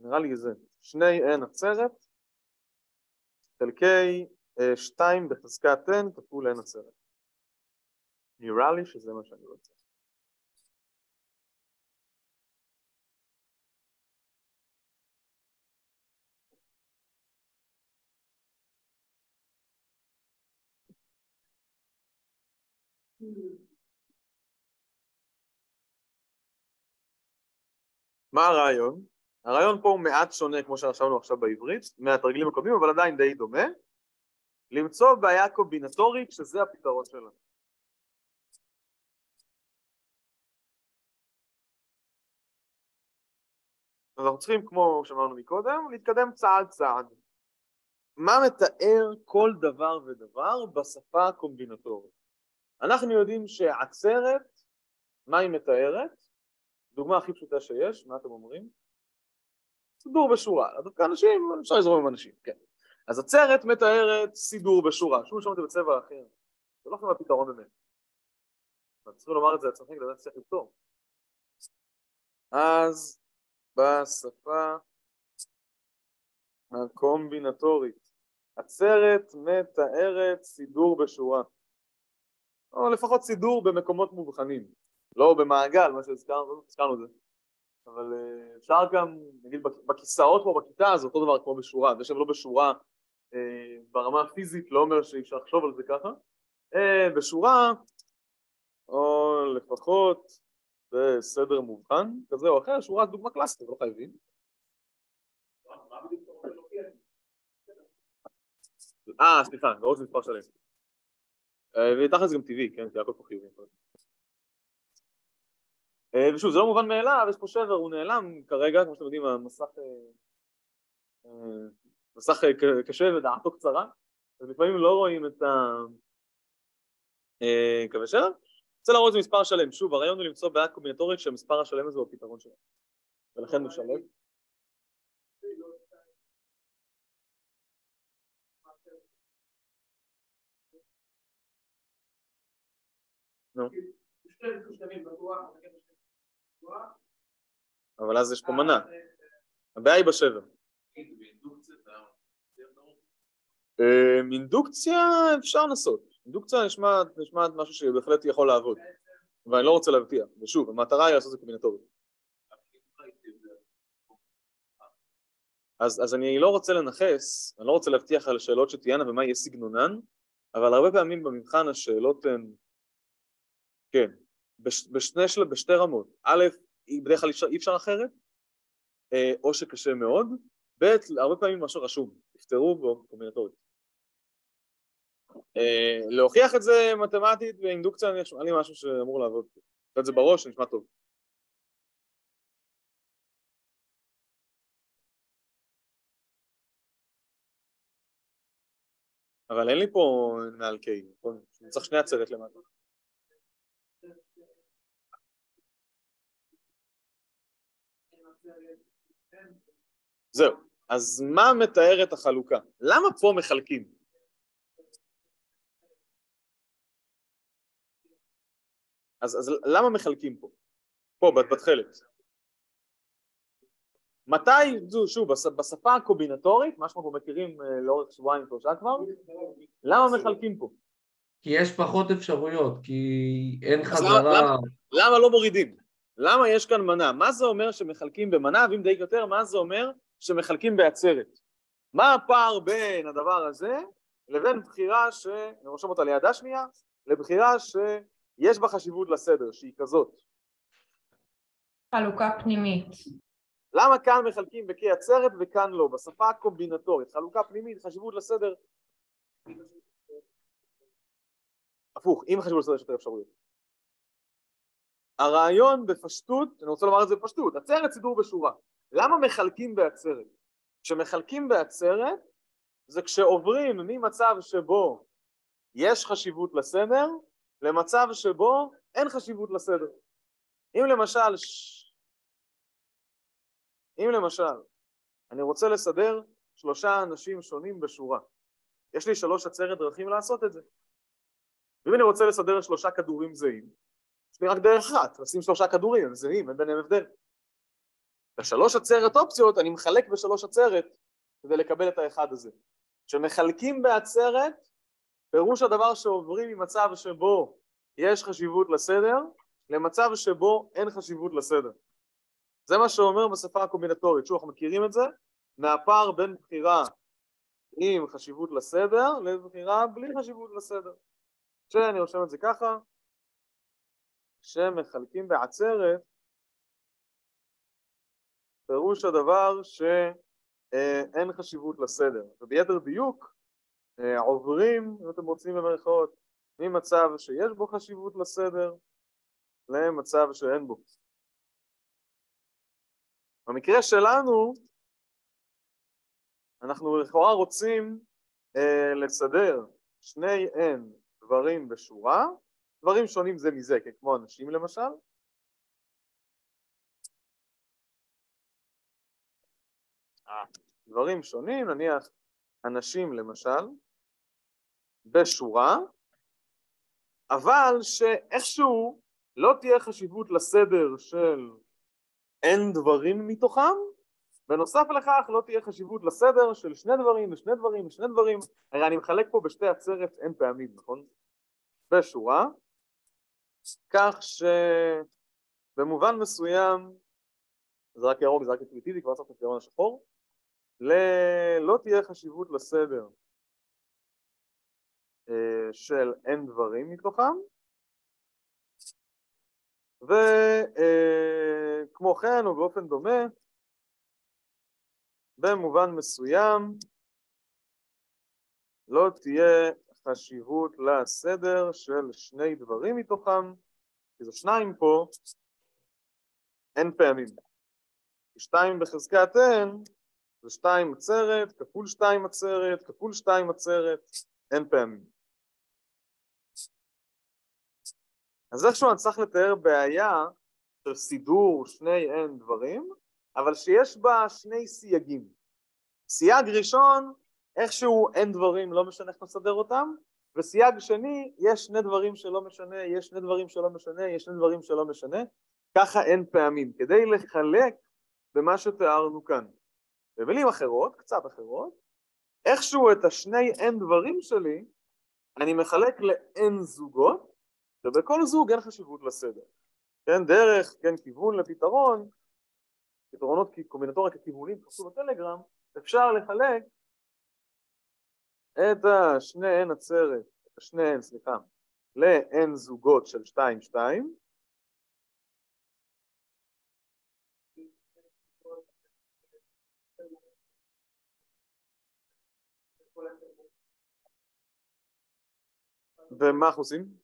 נראה לי זה, שני n עצרת, חלקי שתיים בחזקת n כפול n עצרת. נראה לי שזה מה שאני רוצה. מה הרעיון? הרעיון פה הוא מעט שונה כמו שחשבנו עכשיו בעברית מהתרגילים הקודמים אבל עדיין די דומה למצוא בעיה קומבינטורית שזה הפתרון שלנו אז אנחנו צריכים כמו שאמרנו מקודם להתקדם צעד צעד מה מתאר כל דבר ודבר בשפה הקומבינטורית? אנחנו יודעים שעצרת, מה היא מתארת? דוגמה הכי פשוטה שיש, מה אתם אומרים? סידור בשורה, דווקא אנשים, אפשר לזרום עם אנשים, כן. אז עצרת מתארת סידור בשורה, שוב שמעתי בצבע אחר, זה לא חייב הפתרון באמת. אתם צריכים לומר את זה לעצמכם כדי לדעת שצריך לפתור. אז בשפה הקומבינטורית, עצרת מתארת סידור בשורה, או לפחות סידור במקומות מובחנים. לא במעגל, מה שהזכרנו, הזכרנו את זה. אבל אה, אפשר גם, נגיד בכיסאות פה בכיתה, זה אותו דבר כמו בשורה, זה שהם לא בשורה אה, ברמה הפיזית לא אומר שאי אפשר לחשוב על זה ככה. אה, בשורה, או לפחות בסדר מובחן, כזה או אחר, שורה דוגמה קלאסית, לא חייבים. אה, סליחה, לא רוצה מספר שלם. ותכל'ס גם טבעי, כן? כי הכל פה חיובי. אה, ושוב, זה לא מובן מאליו, יש פה שבר, הוא נעלם כרגע, כמו שאתם יודעים, המסך אה, מסך קשה ודעתו קצרה, אז לפעמים לא רואים את הקווי שבר. רוצה להראות את זה מספר שלם. שוב, הרעיון הוא למצוא בעיה קומבינטורית שהמספר השלם הזה הוא הפתרון שלו. ולכן הוא שלם. נו. אבל אז יש פה מנה. הבעיה היא בשבר. אה, אינדוקציה אפשר לנסות. אינדוקציה נשמעת משהו שבהחלט יכול לעבוד. ואני לא רוצה להבטיח. ושוב, המטרה היא לעשות את זה קומבינטורית. אז, אז אני לא רוצה לנכס, אני לא רוצה להבטיח על שאלות שתהיינה ומה יהיה סגנונן, אבל הרבה פעמים במבחן השאלות הן, כן, בשני, של, בשתי רמות. א', בדרך כלל אי אפשר אחרת, אה, או שקשה מאוד, ב', הרבה פעמים משהו רשום, תפתרו בו קומבינטורית. אה, להוכיח את זה מתמטית ואינדוקציה, נראה לי משהו שאמור לעבוד. את זה בראש, נשמע טוב. אבל אין לי פה מעל K, נכון? צריך שני עצרת למטה. זהו, אז מה מתאר את החלוקה? למה פה מחלקים? אז, אז למה מחלקים פה? פה, בתכלת. מתי, זו, שוב, בשפה הקומבינטורית, מה שאנחנו מכירים אה, לאורך שבועיים שלושה כבר, למה מחלקים פה? כי יש פחות אפשרויות, כי אין חזרה... למה, למה לא מורידים? למה יש כאן מנה? מה זה אומר שמחלקים במנה, ואם די יותר, מה זה אומר שמחלקים בעצרת? מה הפער בין הדבר הזה לבין בחירה ש... אני רושם אותה לידה שנייה, לבחירה שיש בה חשיבות לסדר, שהיא כזאת. חלוקה פנימית. למה כאן מחלקים בכי עצרת וכאן לא? בשפה הקומבינטורית, חלוקה פנימית, חשיבות לסדר. הפוך, אם חשיבות לסדר יש יותר אפשרויות. הרעיון בפשטות, אני רוצה לומר את זה בפשטות, עצרת סידור בשורה. למה מחלקים בעצרת? כשמחלקים בעצרת זה כשעוברים ממצב שבו יש חשיבות לסדר למצב שבו אין חשיבות לסדר. אם למשל, אם למשל אני רוצה לסדר שלושה אנשים שונים בשורה, יש לי שלוש עצרת דרכים לעשות את זה. ואם אני רוצה לסדר שלושה כדורים זהים, יש לי רק דרך אחת, לשים שלושה כדורים, הם זהים, אין ביניהם הבדל. בשלוש עצרת אופציות אני מחלק בשלוש עצרת כדי לקבל את האחד הזה. כשמחלקים בעצרת, פירוש הדבר שעוברים ממצב שבו יש חשיבות לסדר למצב שבו אין חשיבות לסדר. זה מה שאומר בשפה הקומבינטורית. שוב, אנחנו מכירים את זה מהפער בין בחירה עם חשיבות לסדר לבחירה בלי חשיבות לסדר. כשאני רושם את זה ככה, כשמחלקים בעצרת, פירוש הדבר שאין חשיבות לסדר. וביתר דיוק, אה, עוברים, אם אתם רוצים במרכאות, ממצב שיש בו חשיבות לסדר למצב שאין בו. במקרה שלנו, אנחנו לכאורה רוצים אה, לסדר שני n דברים בשורה, דברים שונים זה מזה, כמו אנשים למשל. דברים שונים, נניח אנשים למשל, בשורה, אבל שאיכשהו לא תהיה חשיבות לסדר של אין דברים מתוכם, בנוסף לכך לא תהיה חשיבות לסדר של שני דברים ושני דברים ושני דברים, הרי אני מחלק פה בשתי עצרת אין פעמים, נכון? בשורה, כך שבמובן מסוים, זה רק ירוק, זה רק אינטואיטיבי, כבר צריך את השחור, ל- לא תהיה חשיבות לסדר אה, של n דברים מתוכם וכמו כן ובאופן דומה במובן מסוים לא תהיה חשיבות לסדר של שני דברים מתוכם כי זה שניים פה n פעמים שתיים בחזקת n זה שתיים עצרת, כפול שתיים עצרת, כפול שתיים עצרת, n פעמים. אז איכשהו אני צריך לתאר בעיה של סידור שני n דברים, אבל שיש בה שני סייגים. סייג ראשון, איכשהו n דברים, לא משנה איך נסדר אותם, וסייג שני, יש שני דברים שלא משנה, יש שני דברים שלא משנה, יש שני דברים שלא משנה, ככה n פעמים, כדי לחלק במה שתיארנו כאן. במילים אחרות, קצת אחרות, איכשהו את השני n דברים שלי אני מחלק ל-n זוגות, ובכל זוג אין חשיבות לסדר. כן, דרך, כן, כיוון לפתרון, פתרונות קומבינטוריה ככיוונים, כתוב בטלגרם, אפשר לחלק את השני n עצרת, את השני n, סליחה, ל-n זוגות של 2-2, ומה אנחנו עושים?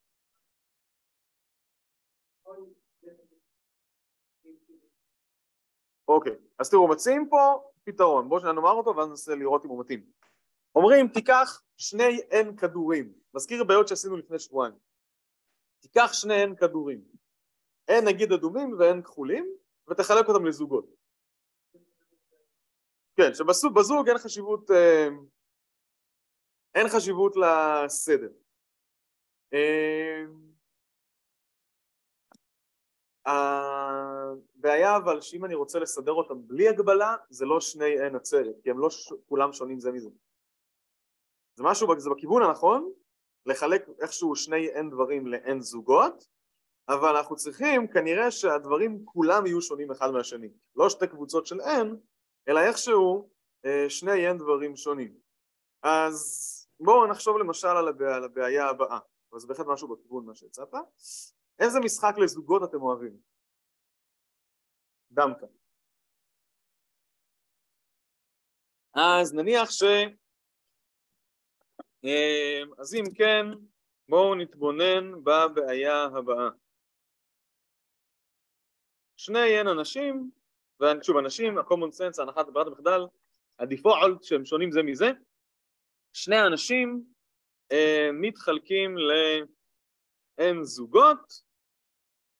אוקיי, אז תראו, מציעים פה פתרון, בואו נאמר אותו ואז ננסה לראות אם הוא מתאים. אומרים, תיקח שני N כדורים, מזכיר בעיות שעשינו לפני שבועיים. תיקח שני N כדורים, N נגיד אדומים ו-N כחולים, ותחלק אותם לזוגות. כן, שבזוג אין חשיבות, אה, אין חשיבות לסדר. הבעיה אבל שאם אני רוצה לסדר אותם בלי הגבלה זה לא שני n עצרת כי הם לא. כולם שונים זה מזה זה משהו, זה בכיוון הנכון לחלק איכשהו שני n דברים ל-n זוגות אבל אנחנו צריכים כנראה שהדברים כולם יהיו שונים אחד מהשני לא שתי קבוצות של n אלא איכשהו שני n דברים שונים אז בואו נחשוב למשל על הבעיה הבאה אבל זה בהחלט משהו בכיוון מה שהצעת. איזה משחק לזוגות אתם אוהבים? דמקה. אז נניח ש... אמ, אז אם כן, בואו נתבונן בבעיה הבאה. שני אין אנשים, ושוב אנשים, ה-common sense, הנחת ברירת המחדל, הדיפולט שהם שונים זה מזה, שני אנשים אה, מתחלקים ל-n זוגות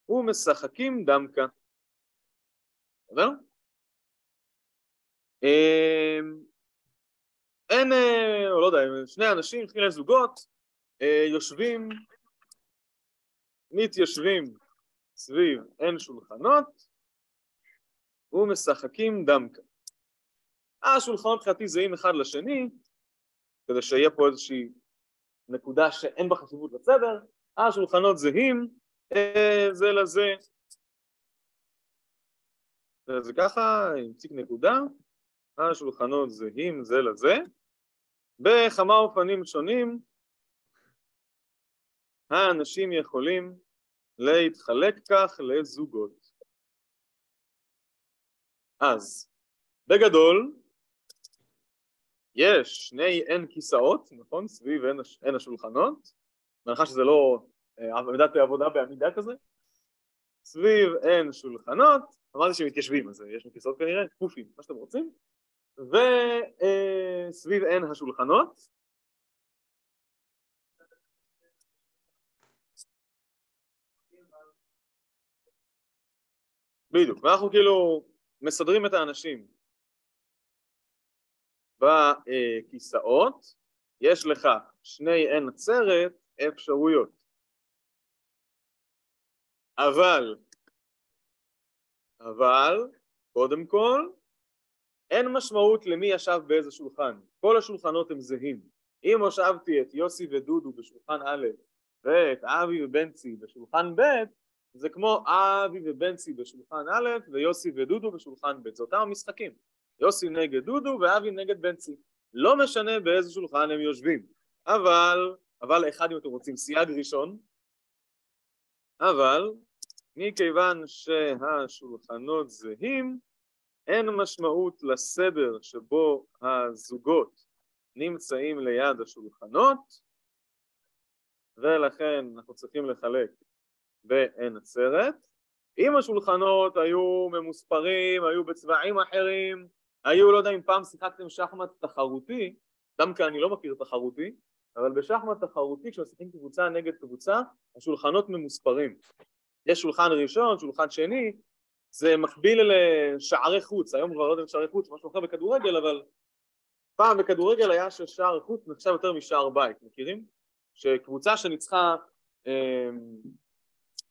ומשחקים דמקה. בסדר? אה, אין, אה, או לא יודע, שני אנשים, שני זוגות, יושבים, מתיישבים סביב n שולחנות ומשחקים דמקה. השולחנות מבחינתי זהים אחד לשני, כדי שיהיה פה איזושהי נקודה שאין בה חשיבות לסדר, השולחנות זהים זה לזה. זה ככה, עם ציק נקודה, השולחנות זהים זה לזה. בכמה אופנים שונים האנשים יכולים להתחלק כך לזוגות. אז בגדול יש שני n כיסאות, נכון? סביב n השולחנות, בהנחה שזה לא אה, עמידת עבודה בעמידה כזה, סביב n שולחנות, אמרתי שהם מתיישבים, אז יש כיסאות כנראה, קופים, מה שאתם רוצים, וסביב n השולחנות, בדיוק, ואנחנו כאילו מסדרים את האנשים בכיסאות, יש לך שני n עצרת אפשרויות. אבל, אבל, קודם כל, אין משמעות למי ישב באיזה שולחן. כל השולחנות הם זהים. אם הושבתי את יוסי ודודו בשולחן א' ואת אבי ובנצי בשולחן ב', זה כמו אבי ובנצי בשולחן א' ויוסי ודודו בשולחן ב', זה אותם המשחקים. יוסי נגד דודו ואבי נגד בנצי. לא משנה באיזה שולחן הם יושבים. אבל, אבל אחד אם אתם רוצים סייג ראשון, אבל מכיוון שהשולחנות זהים, אין משמעות לסדר שבו הזוגות נמצאים ליד השולחנות, ולכן אנחנו צריכים לחלק ב-n עצרת. אם השולחנות היו ממוספרים, היו בצבעים אחרים, היו, לא יודע אם פעם שיחקתם שחמט תחרותי, דווקא אני לא מכיר תחרותי, אבל בשחמט תחרותי כשמשחקים קבוצה נגד קבוצה, השולחנות ממוספרים. יש שולחן ראשון, שולחן שני, זה מקביל לשערי חוץ, היום כבר לא יודע שערי חוץ, משהו אחר בכדורגל, אבל פעם בכדורגל היה ששער חוץ נחשב יותר משער בית, מכירים? שקבוצה שניצחה, אה,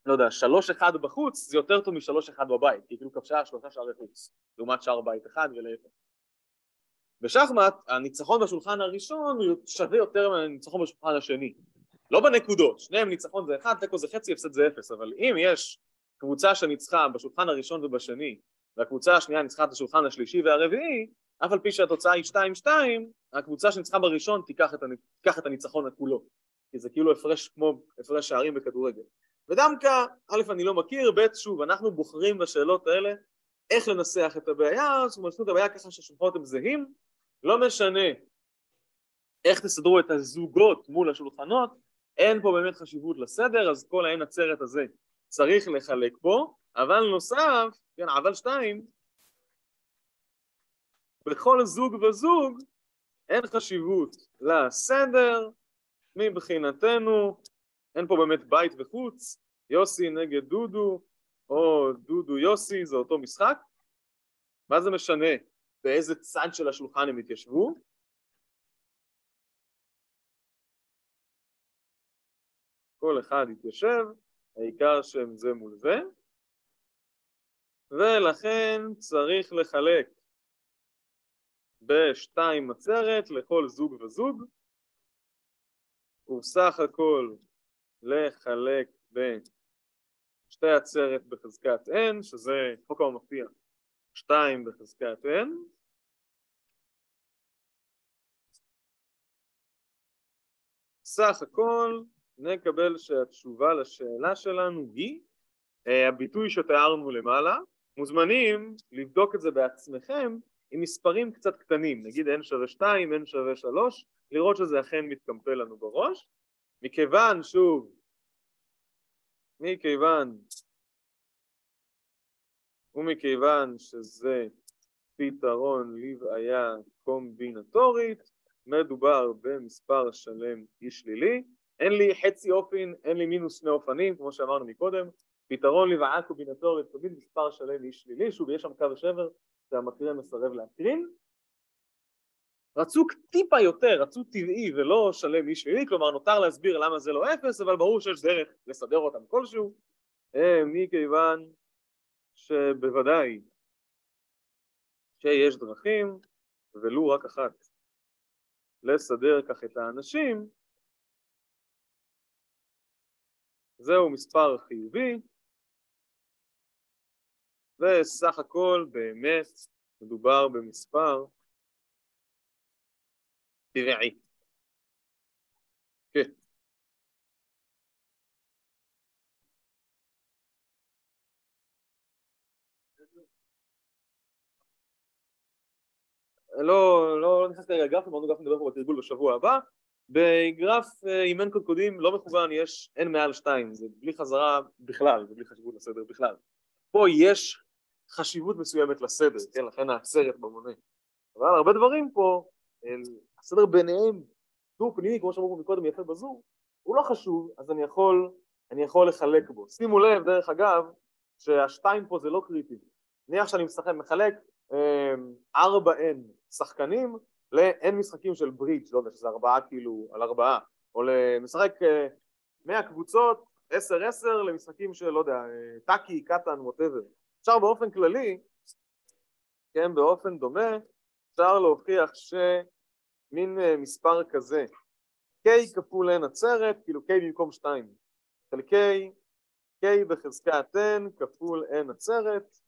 לא יודע, שלוש אחד בחוץ, זה יותר טוב משלוש אחד בבית, כי כאילו כבשה שלושה שערי חוץ, לעומת שער בית אחד ולהפך. בשחמט, הניצחון בשולחן הראשון שווה יותר מהניצחון בשולחן השני. לא בנקודות, שניהם ניצחון זה אחד, תיקו זה חצי, הפסד זה אפס, אבל אם יש קבוצה שניצחה בשולחן הראשון ובשני, והקבוצה השנייה ניצחה את השולחן השלישי והרביעי, אף על פי שהתוצאה היא 2-2, הקבוצה שניצחה בראשון תיקח את, הנ... תיקח את הניצחון כולו, כי זה כאילו הפרש כמו הפרש שערים בכדורגל. ודווקא, א', אני לא מכיר, ב', שוב, אנחנו בוחרים בשאלות האלה איך לנסח את הבעיה, זאת אומרת, את הבעיה ככה שהשולחנות הם זהים, לא משנה איך תסדרו את הזוגות מול השולחנות, אין פה באמת חשיבות לסדר, אז כל העין עצרת הזה צריך לחלק פה, אבל נוסף, כן, אבל שתיים, בכל זוג וזוג אין חשיבות לסדר, מבחינתנו אין פה באמת בית וחוץ, יוסי נגד דודו, או דודו יוסי, זה אותו משחק. מה זה משנה באיזה צד של השולחן הם התיישבו? כל אחד יתיישב, העיקר שהם זה מול זה, ולכן צריך לחלק בשתיים עצרת לכל זוג וזוג, ובסך הכל לחלק בשתי עצרת בחזקת n, שזה חוק המפתיע, שתיים בחזקת n, סך הכל נקבל שהתשובה לשאלה שלנו היא אה, הביטוי שתיארנו למעלה, מוזמנים לבדוק את זה בעצמכם עם מספרים קצת קטנים, נגיד n שווה 2, n שווה 3, לראות שזה אכן מתקמפל לנו בראש. מכיוון, שוב, מכיוון ומכיוון שזה פתרון לבעיה קומבינטורית, מדובר במספר שלם אי שלילי, אין לי חצי אופן, אין לי מינוס שני אופנים, כמו שאמרנו מקודם, פתרון לבעיה קומבינטורית, תמיד מספר שלם אי שלילי, שוב יש שם קו שבר שהמקרין מסרב להקרין. רצו טיפה יותר, רצו טבעי ולא שלם אי שלילי, כלומר נותר להסביר למה זה לא אפס, אבל ברור שיש דרך לסדר אותם כלשהו, אה, מכיוון שבוודאי שיש דרכים, ולו רק אחת, לסדר כך את האנשים, זהו מספר חיובי, וסך הכל באמת מדובר במספר טבעי. כן. לא, לא, לא נכנס כרגע לגרף, אמרנו גרף נדבר פה בתרגול בשבוע הבא. בגרף עם אין קודקודים לא מכוון יש n מעל 2, זה בלי חזרה בכלל, זה בלי חשיבות לסדר בכלל. פה יש חשיבות מסוימת לסדר, כן, לכן העצרת במונה. אבל הרבה דברים פה, הסדר ביניהם, דו פנימי, כמו שאמרו מקודם יפה בזום, הוא לא חשוב, אז אני יכול, אני יכול לחלק בו. שימו לב, דרך אגב, שהשתיים פה זה לא קריטי. נניח שאני משחק, מחלק 4N שחקנים ל-N משחקים של ברידג', לא יודע, שזה ארבעה כאילו, על ארבעה, או לשחק 100 קבוצות, 10-10 למשחקים של, לא יודע, טאקי, קטן, ווטאבר. אפשר באופן כללי, כן, באופן דומה, אפשר להוכיח שמין מספר כזה, K כפול N עצרת, כאילו K במקום 2, חלקי K בחזקת N כפול N עצרת,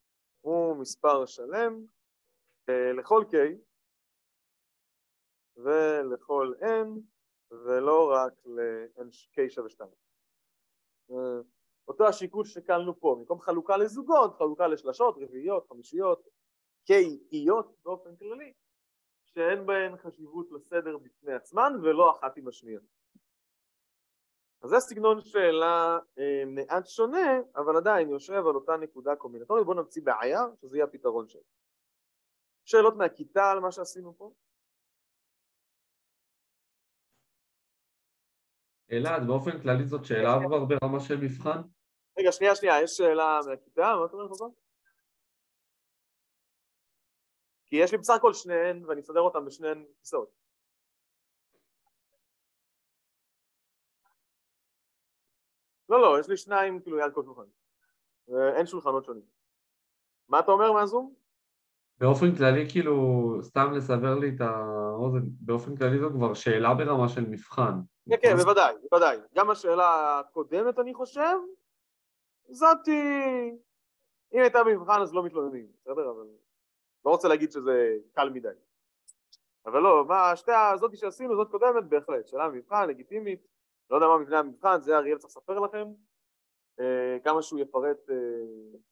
הוא מספר שלם, אה, לכל K ולכל N ולא רק ל-K שווה 2. אה, אותו השיקול ששקלנו פה, במקום חלוקה לזוגות, חלוקה לשלשות, רביעיות, חמישיות, K-איות באופן כללי, שאין בהן חשיבות לסדר בפני עצמן ולא אחת עם השנייה. אז זה סגנון שאלה אה, מעט שונה, אבל עדיין יושב על אותה נקודה קומבינטורית. בואו נמציא בעיה, שזה יהיה הפתרון שלה. שאלות מהכיתה על מה שעשינו פה? אלעד, באופן כללי זאת שאלה כבר ברמה של מבחן? רגע, שנייה, שנייה, יש שאלה מהכיתה? מה אתה אומר לך? כי יש לי בסך הכל שניהן, ואני אסדר אותם בשניהן כיסאות. לא, לא, יש לי שניים כאילו יד כל שולחן. אין שולחנות שונים. מה אתה אומר מהזום? באופן כללי, כאילו, סתם לסבר לי את האוזן, באופן כללי זו כבר שאלה ברמה של מבחן. כן, כן, בוודאי, בוודאי. גם השאלה הקודמת, אני חושב, זאתי... אם הייתה במבחן אז לא מתלוננים, בסדר? אבל לא רוצה להגיד שזה קל מדי. אבל לא, מה, שתי הזאתי שעשינו, זאת קודמת, בהחלט. שאלה במבחן, לגיטימית. לא יודע מה מבנה המבחן, זה אריאל צריך לספר לכם. אה, כמה שהוא יפרט אה,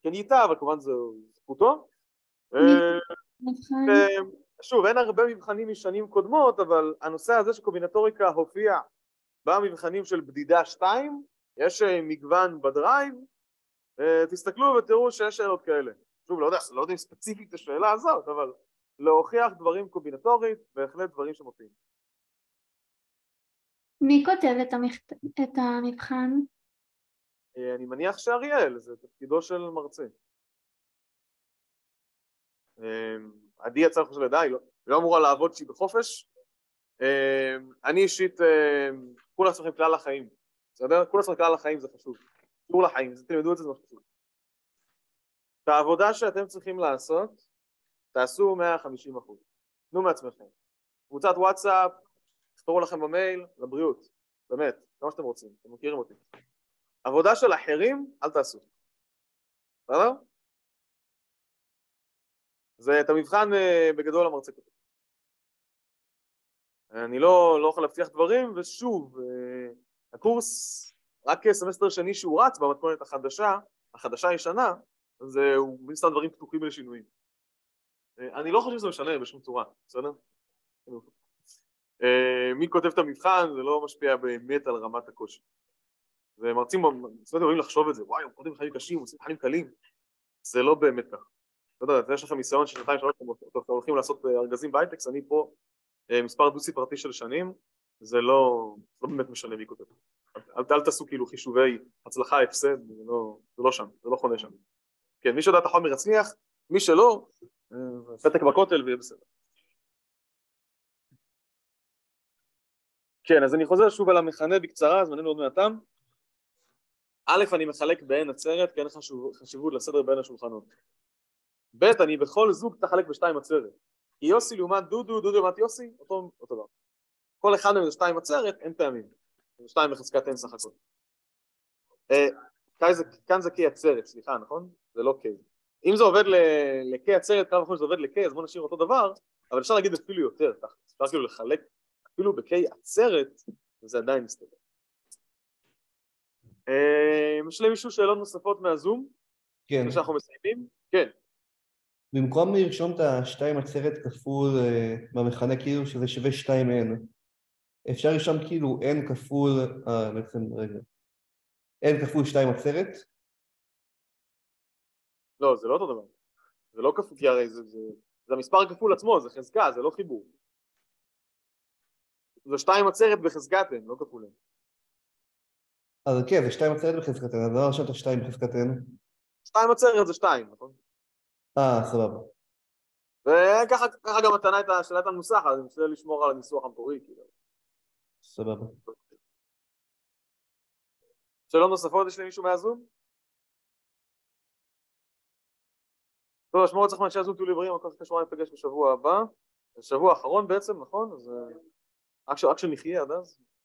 כן ייטע, אבל כמובן זו זכותו. אה, שוב, אין הרבה מבחנים משנים קודמות, אבל הנושא הזה של קומבינטוריקה הופיע במבחנים של בדידה 2, יש מגוון בדרייב, תסתכלו ותראו שיש שאלות כאלה. שוב, לא יודע, לא יודע אם ספציפית את השאלה הזאת, אבל להוכיח דברים קומבינטורית, בהחלט דברים שמופיעים. מי כותב את, המכת... את המבחן? אה, אני מניח שאריאל, זה תפקידו של מרצה. אה, עדי יצא לך של ידיי, לא, לא אמורה לעבוד שהיא בחופש. אה, אני אישית, כולה צריכים כלל החיים, בסדר? כולה צריכים כלל החיים זה חשוב. שיעור לחיים, תלמדו את זה, זה חשוב. את העבודה שאתם צריכים לעשות, תעשו 150 אחוז. תנו מעצמכם. קבוצת וואטסאפ, תכתבו לכם במייל, לבריאות, באמת, כמה שאתם רוצים, אתם מכירים אותי. עבודה של אחרים, אל תעשו. בסדר? זה את המבחן אה, בגדול המרצה כותב. אני לא, לא יכול להבטיח דברים, ושוב, אה, הקורס רק סמסטר שני שהוא רץ במתכונת החדשה, החדשה הישנה, אז אה, הוא מן סתם דברים פתוחים לשינויים. אני לא חושב שזה משנה בשום צורה, בסדר? אה, מי כותב את המבחן זה לא משפיע באמת על רמת הקושי. זה מרצים, בסדר, יכולים לחשוב את זה, וואי, הם קודם מבחנים קשים, עושים מבחנים קלים. זה לא באמת ככה. אתה יודע, יש לכם ניסיון של שנתיים שלוש, אתם הולכים לעשות אה, ארגזים בהייטקס, אני פה אה, מספר דו ספרתי של שנים, זה לא, לא באמת משנה מי כותב. אל, אל תעשו כאילו חישובי הצלחה, הפסד, זה לא, זה לא שם, זה לא חונה שם. כן, מי שיודע את החומר יצליח, מי שלא, פתק בכותל ויהיה בסדר. כן, אז אני חוזר שוב על המכנה בקצרה, זמננו עוד מעטם. א', אני מחלק בעין עצרת, כי אין חשיבות לסדר בין השולחנות. ב', אני בכל זוג תחלק בשתיים עצרת. יוסי לעומת דודו, דודו לעומת יוסי, אותו, אותו דבר. כל אחד מהם זה שתיים עצרת, אין פעמים. זה שתיים בחזקת אין סך הכל. אה, כאן זה קי עצרת, סליחה, נכון? זה לא קי. אם זה עובד לקי עצרת, כמה נכון שזה עובד לקי, אז בואו נשאיר אותו דבר, אבל אפשר להגיד אפילו יותר, אפשר כאילו לחלק אפילו בקיי עצרת זה עדיין מסתדר. אה, יש למישהו שאלות נוספות מהזום? כן. לפני שאנחנו מסיימים? כן. במקום לרשום את השתיים עצרת כפול אה, במכנה כאילו שזה שווה שתיים n אפשר לרשום כאילו n כפול, אה בעצם רגע, n כפול שתיים עצרת? לא, זה לא אותו דבר. זה לא כפול, כי הרי זה, זה, זה המספר כפול עצמו, זה חזקה, זה לא חיבור. זה שתיים עצרת בחזקת n, לא כפול n. אז כן, זה שתיים עצרת בחזקת n, אז לא רשמת שתיים בחזקת n. שתיים עצרת זה שתיים, נכון? אה, סבבה. וככה גם הטענה את השאלת המנוסחת, אני מנסה לשמור על הניסוח המקורי, כאילו. סבבה. שאלות נוספות יש למישהו מהזום? טוב, שמור אצלכם אנשי הזום תהיו לי בריאים, הכל קשור להיפגש בשבוע הבא. זה שבוע האחרון בעצם, נכון? אז רק שנחיה עד אז.